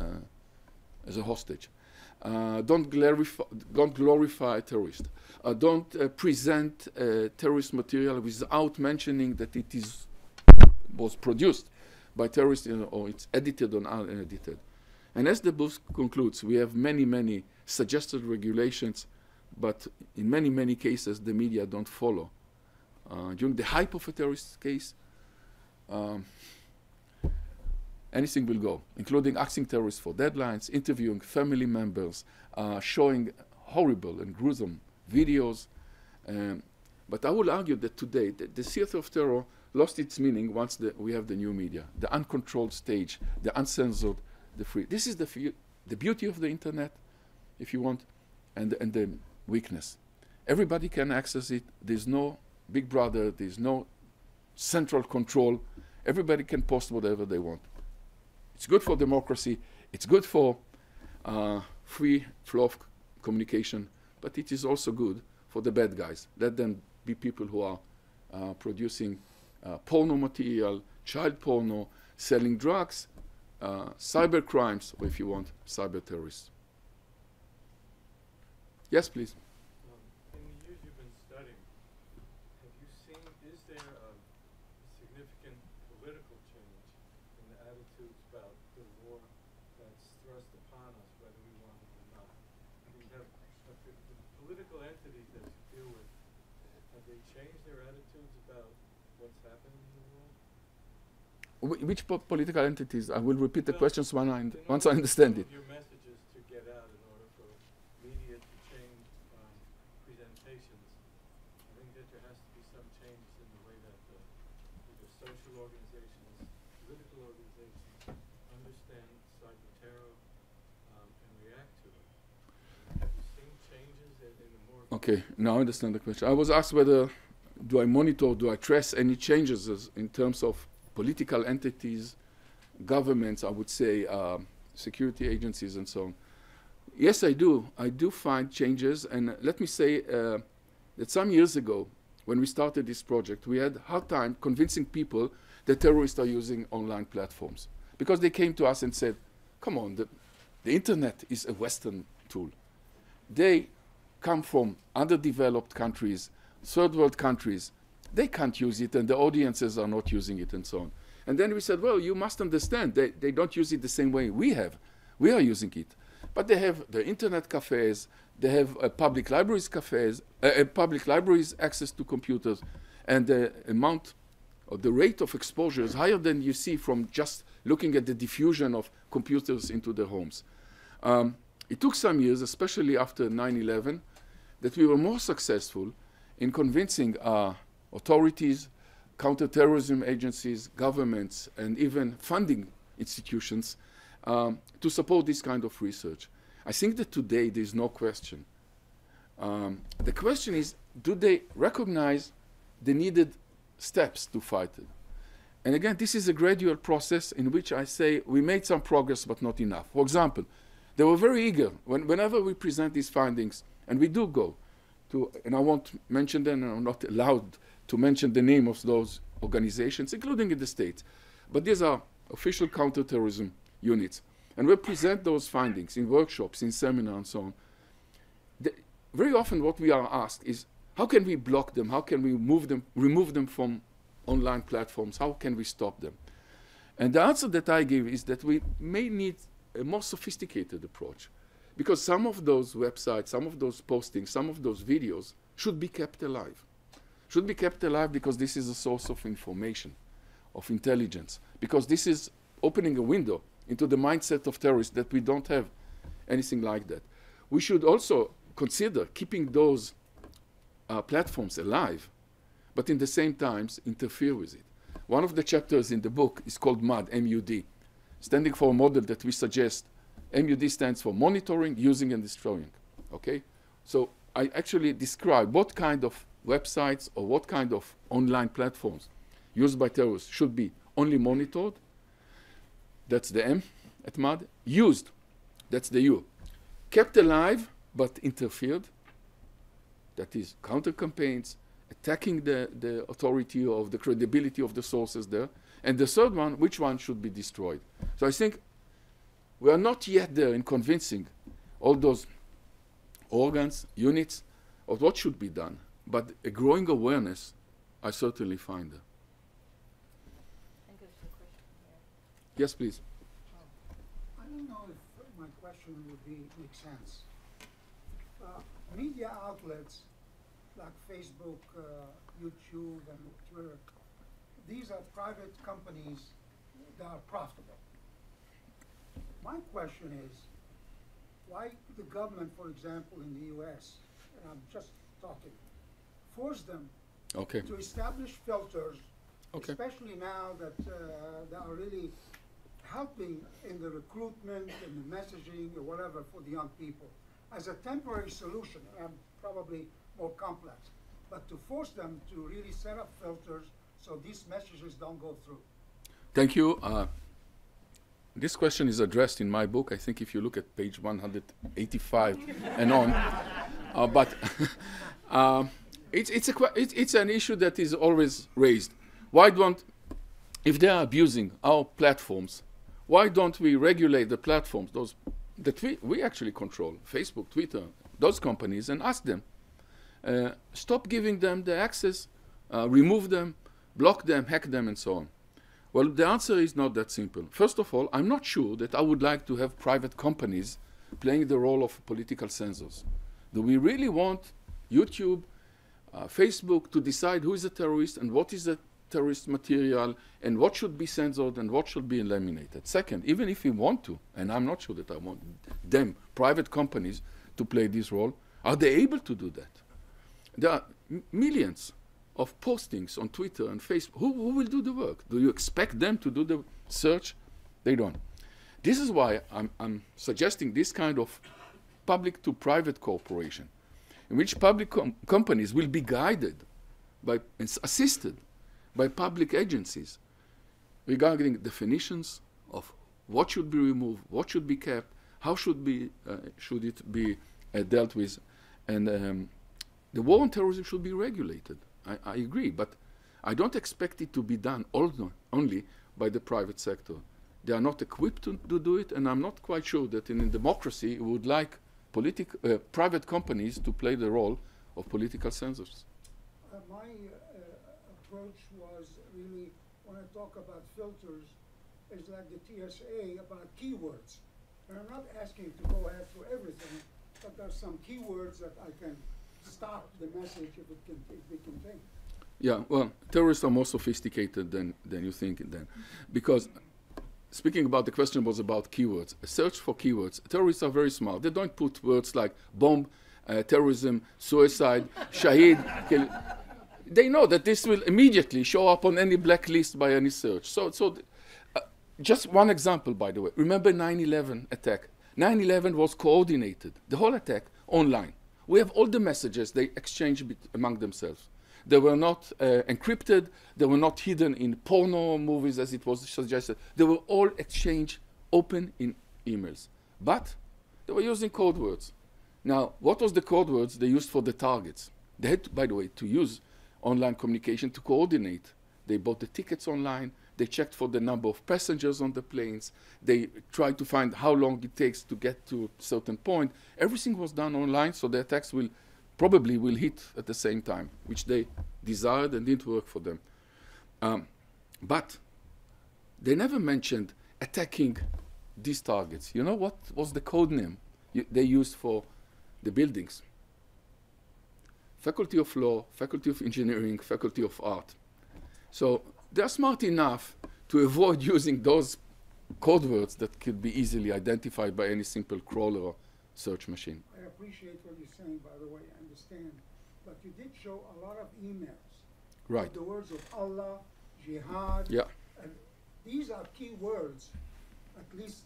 uh, as a hostage. Uh, don't, glorify, don't glorify a terrorist. Uh, don't uh, present terrorist material without mentioning that it is was produced by terrorists you know, or it's edited or unedited. And as the book concludes, we have many, many suggested regulations, but in many, many cases, the media don't follow. Uh, during the hype of a terrorist case, um, anything will go, including asking terrorists for deadlines, interviewing family members, uh, showing horrible and gruesome videos. Um, but I will argue that today the, the theater of terror lost its meaning once the, we have the new media, the uncontrolled stage, the uncensored, the free. This is the, the beauty of the internet, if you want, and, and the weakness. Everybody can access it. There's no big brother, there's no central control. Everybody can post whatever they want. It's good for democracy. It's good for uh, free flow of communication, but it is also good for the bad guys. Let them be people who are uh, producing uh, porno material, child porno, selling drugs, uh, cyber crimes, or if you want, cyber terrorists. Yes, please. Um, in the years you've been studying, have you seen, is there a significant political change in the attitudes about the war that's thrust upon us, whether we want it or not? We have a, the, the political entities that you deal with, have they changed their attitudes about what's happening in the world? Wh which po political entities? I will repeat the questions when I once I understand it. Your messages to get out in order for media to change um, presentations. I think that there has to be some changes in the way that the, either social organizations, political organizations understand cyber terror um, and react to it. Have you seen changes in, in the more... Okay, now I understand the question. I was asked whether do I monitor, do I trace any changes in terms of political entities, governments, I would say, uh, security agencies, and so on. Yes, I do. I do find changes. And let me say uh, that some years ago, when we started this project, we had a hard time convincing people that terrorists are using online platforms. Because they came to us and said, come on, the, the internet is a Western tool. They come from underdeveloped countries, third world countries, they can't use it and the audiences are not using it and so on. And then we said, well, you must understand, they, they don't use it the same way we have. We are using it. But they have the internet cafes, they have uh, public libraries cafes, uh, uh, public libraries access to computers, and the amount or the rate of exposure is higher than you see from just looking at the diffusion of computers into their homes. Um, it took some years, especially after 9-11, that we were more successful in convincing our authorities, counterterrorism agencies, governments, and even funding institutions um, to support this kind of research. I think that today there's no question. Um, the question is, do they recognize the needed steps to fight it? And again, this is a gradual process in which I say we made some progress, but not enough. For example, they were very eager when, whenever we present these findings, and we do go to, and I won't mention them, and I'm not allowed to mention the name of those organizations, including in the States. But these are official counterterrorism units. And we present those findings in workshops, in seminars, and so on. The, very often what we are asked is, how can we block them? How can we move them, remove them from online platforms? How can we stop them? And the answer that I give is that we may need a more sophisticated approach because some of those websites, some of those postings, some of those videos should be kept alive. Should be kept alive because this is a source of information, of intelligence, because this is opening a window into the mindset of terrorists that we don't have anything like that. We should also consider keeping those uh, platforms alive, but in the same times interfere with it. One of the chapters in the book is called MUD, M-U-D, standing for a model that we suggest. MUD stands for monitoring, using, and destroying. Okay? So I actually describe what kind of websites or what kind of online platforms used by terrorists should be only monitored. That's the M at MUD. Used, that's the U. Kept alive, but interfered. That is counter campaigns, attacking the, the authority of the credibility of the sources there. And the third one, which one should be destroyed? So I think we are not yet there in convincing all those organs, units, of what should be done. But a growing awareness, I certainly find there. Yes, please. I don't know if my question would be make sense. Uh, media outlets like Facebook, uh, YouTube, and Twitter, these are private companies that are profitable. My question is, why the government, for example, in the U.S., and I'm just talking, force them Okay. to establish filters, Okay. especially now that uh, they are really helping in the recruitment and the messaging or whatever for the young people as a temporary solution, and probably more complex, but to force them to really set up filters so these messages don't go through. Thank you. Uh, this question is addressed in my book. I think if you look at page 185 and on, uh, but uh, (laughs) it's it's a it's an issue that is always raised. Why don't if they are abusing our platforms, why don't we regulate the platforms those that we, we actually control, Facebook, Twitter, those companies, and ask them uh, stop giving them the access, uh, remove them, block them, hack them, and so on. Well, the answer is not that simple. First of all, I'm not sure that I would like to have private companies playing the role of political censors. Do we really want YouTube, uh, Facebook to decide who is a terrorist and what is a terrorist material and what should be censored and what should be eliminated? Second, even if we want to, and I'm not sure that I want them, private companies, to play this role, are they able to do that? There are millions of postings on Twitter and Facebook. Who, who will do the work? Do you expect them to do the search? They don't. This is why I'm, I'm suggesting this kind of public to private cooperation, in which public com- companies will be guided by assisted by public agencies regarding definitions of what should be removed, what should be kept, how should be uh, should it be uh, dealt with, and um, the war on terrorism should be regulated. I, I agree, but I don't expect it to be done also only by the private sector. They are not equipped to, to do it, and I'm not quite sure that in a democracy we would like politic, uh, private companies to play the role of political censors. Uh, my uh, approach was really, when I talk about filters, is like the TSA about keywords. And I'm not asking to go after everything, but there are some keywords that I can stop the message if it can, if it contain. Yeah, well, terrorists are more sophisticated than, than you think then. Because speaking about the question was about keywords. Search for keywords. Terrorists are very smart. They don't put words like bomb, uh, terrorism, suicide, (laughs) shaheed. They know that this will immediately show up on any blacklist by any search. So, so uh, just one example, by the way. Remember 9/11 attack. 9/11 was coordinated. The whole attack online. We have all the messages they exchanged among themselves. They were not uh, encrypted. They were not hidden in porno movies, as it was suggested. They were all exchanged open in emails. But they were using code words. Now, what was the code words they used for the targets? They had, by the way, to use online communication to coordinate. They bought the tickets online. They checked for the number of passengers on the planes. They tried to find how long it takes to get to a certain point. Everything was done online, so the attacks will probably will hit at the same time, which they desired and didn't work for them. Um, but they never mentioned attacking these targets. You know what was the code name they used for the buildings? Faculty of Law, Faculty of Engineering, Faculty of Art. So they're smart enough to avoid (laughs) using those code words that could be easily identified by any simple crawler or search machine. I appreciate what you're saying, by the way, I understand. But you did show a lot of emails. Right. The words of Allah, jihad. Yeah. And these are key words. At least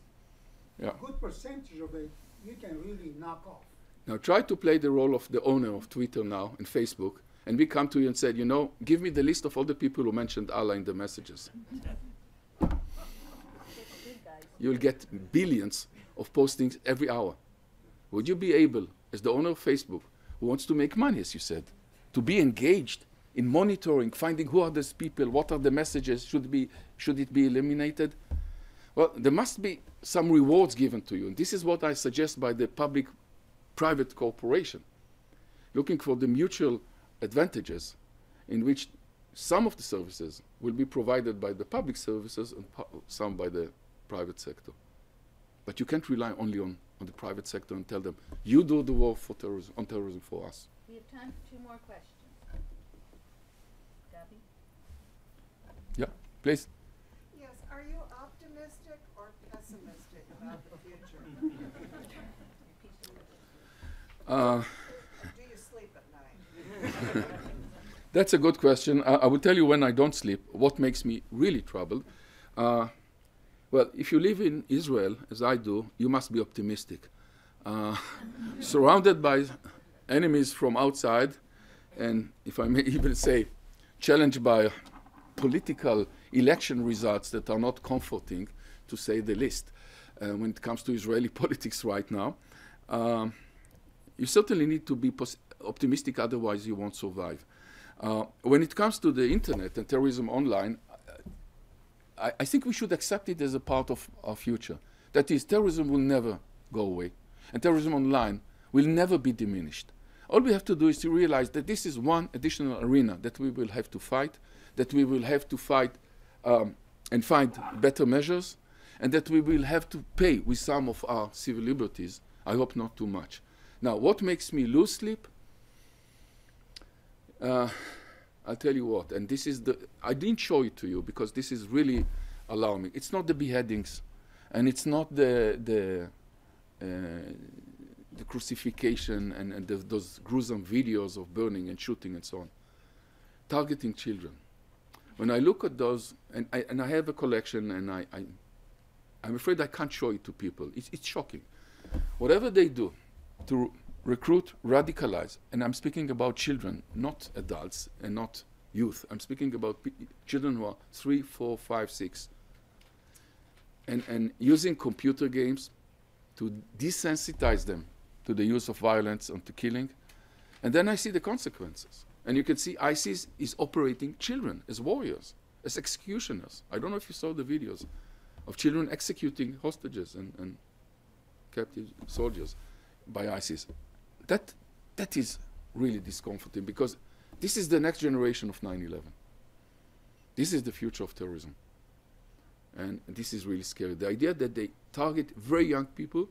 Yeah. a good percentage of it you can really knock off. Now try to play the role of the owner of Twitter now and Facebook, and we come to you and said, you know, give me the list of all the people who mentioned Allah in the messages. You'll get billions of postings every hour. Would you be able, as the owner of Facebook, who wants to make money, as you said, to be engaged in monitoring, finding who are these people, what are the messages, should be should it be eliminated? Well, there must be some rewards given to you. And this is what I suggest by the public private cooperation, looking for the mutual advantages in which some of the services will be provided by the public services and some by the private sector. But you can't rely only on, on the private sector and tell them, you do the war for terrorism, on terrorism for us. We have time for two more questions. Gabby? Yeah, please. Yes, are you optimistic or pessimistic about the future? (laughs) Uh, Do you sleep at night? (laughs) That's a good question. I, I will tell you when I don't sleep what makes me really troubled. Uh, well, if you live in Israel, as I do, you must be optimistic. Uh, (laughs) surrounded by enemies from outside, and if I may (laughs) even say, challenged by political election results that are not comforting, to say the least, uh, when it comes to Israeli politics right now. Um, you certainly need to be optimistic, otherwise, you won't survive. Uh, when it comes to the internet and terrorism online, I, I, think we should accept it as a part of our future. That is, terrorism will never go away, and terrorism online will never be diminished. All we have to do is to realize that this is one additional arena that we will have to fight, that we will have to fight um, and find better measures, and that we will have to pay with some of our civil liberties. I hope not too much. Now, what makes me lose sleep? Uh, I'll tell you what, and this is the, I didn't show it to you because this is really alarming. It's not the beheadings, and it's not the, the, uh, the crucifixion and, and the, those gruesome videos of burning and shooting and so on. Targeting children. When I look at those, and I, and I have a collection, and I, I, I'm afraid I can't show it to people. It's, it's shocking. Whatever they do to recruit, radicalize, and I'm speaking about children, not adults and not youth. I'm speaking about children who are three, four, five, six, and and using computer games to desensitize them to the use of violence and to killing, and then I see the consequences. And you can see ISIS is operating children as warriors, as executioners. I don't know if you saw the videos of children executing hostages and, and captive soldiers by ISIS that that is really discomforting because this is the next generation of 9/11. This is the future of terrorism, and this is really scary. The idea that they target very young people,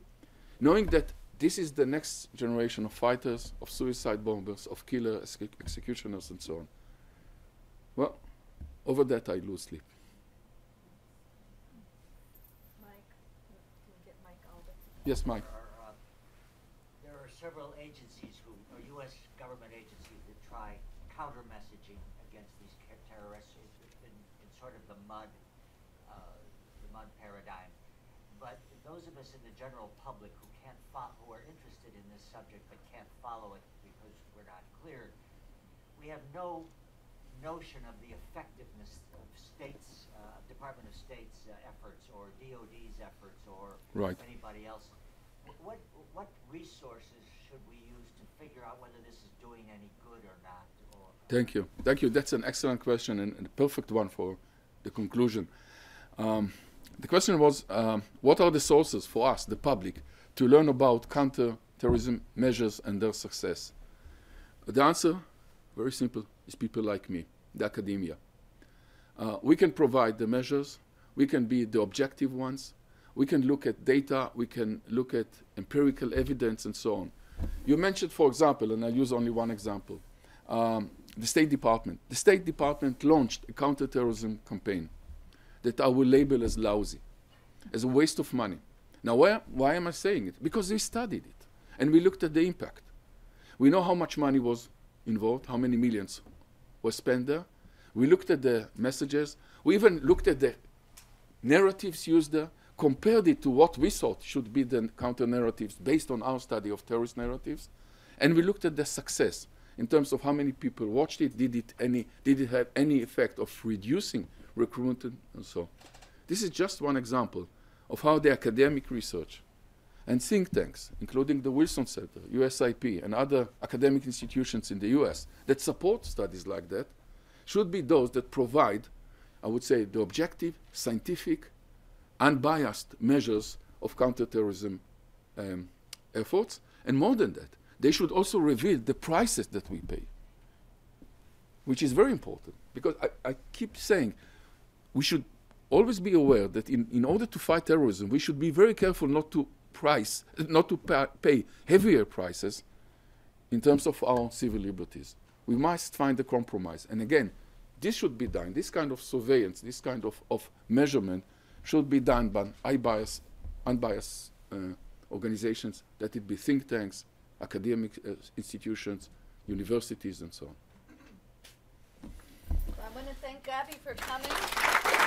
knowing that this is the next generation of fighters, of suicide bombers, of killer executioners, and so on. Well, over that I lose sleep. Mike, can we get Mike Albert? Yes, Mike. there are several agencies who, or U.S. government agencies that try counter messaging against these terrorists. It's been in sort of the mud, uh, the mud paradigm. But those of us in the general public who can't who are interested in this subject but can't follow it because we're not cleared, we have no notion of the effectiveness of states, uh, Department of State's uh, efforts or DOD's efforts or Right. anybody else. What what resources should we use to figure out whether this is doing any good or not? Or Thank you. Thank you. That's an excellent question and, and a perfect one for the conclusion. Um, the question was, um, what are the sources for us, the public, to learn about counter-terrorism measures and their success? The answer, very simple, is people like me, the academia. Uh, we can provide the measures, we can be the objective ones, we can look at data, we can look at empirical evidence and so on. You mentioned, for example, and I'll use only one example, um, the State Department. The State Department launched a counterterrorism campaign that I will label as lousy, as a waste of money. Now, why, why am I saying it? Because we studied it and we looked at the impact. We know how much money was involved, how many millions were spent there. We looked at the messages. We even looked at the narratives used there, compared it to what we thought should be the counter narratives based on our study of terrorist narratives. And we looked at the success in terms of how many people watched it, did it, any, did it have any effect of reducing recruitment and so. on. This is just one example of how the academic research and think tanks, including the Wilson Center, USIP, and other academic institutions in the US that support studies like that, should be those that provide, I would say, the objective, scientific, unbiased measures of counterterrorism um, efforts. And more than that, they should also reveal the prices that we pay, which is very important. Because I, I keep saying we should always be aware that in, in order to fight terrorism, we should be very careful not to price, not to pa pay heavier prices in terms of our civil liberties. We must find a compromise. And again, this should be done. This kind of surveillance, this kind of, of measurement should be done by unbiased, unbiased uh, organizations, that it be think tanks, academic uh, institutions, universities, and so on. I want to thank Gabby for coming.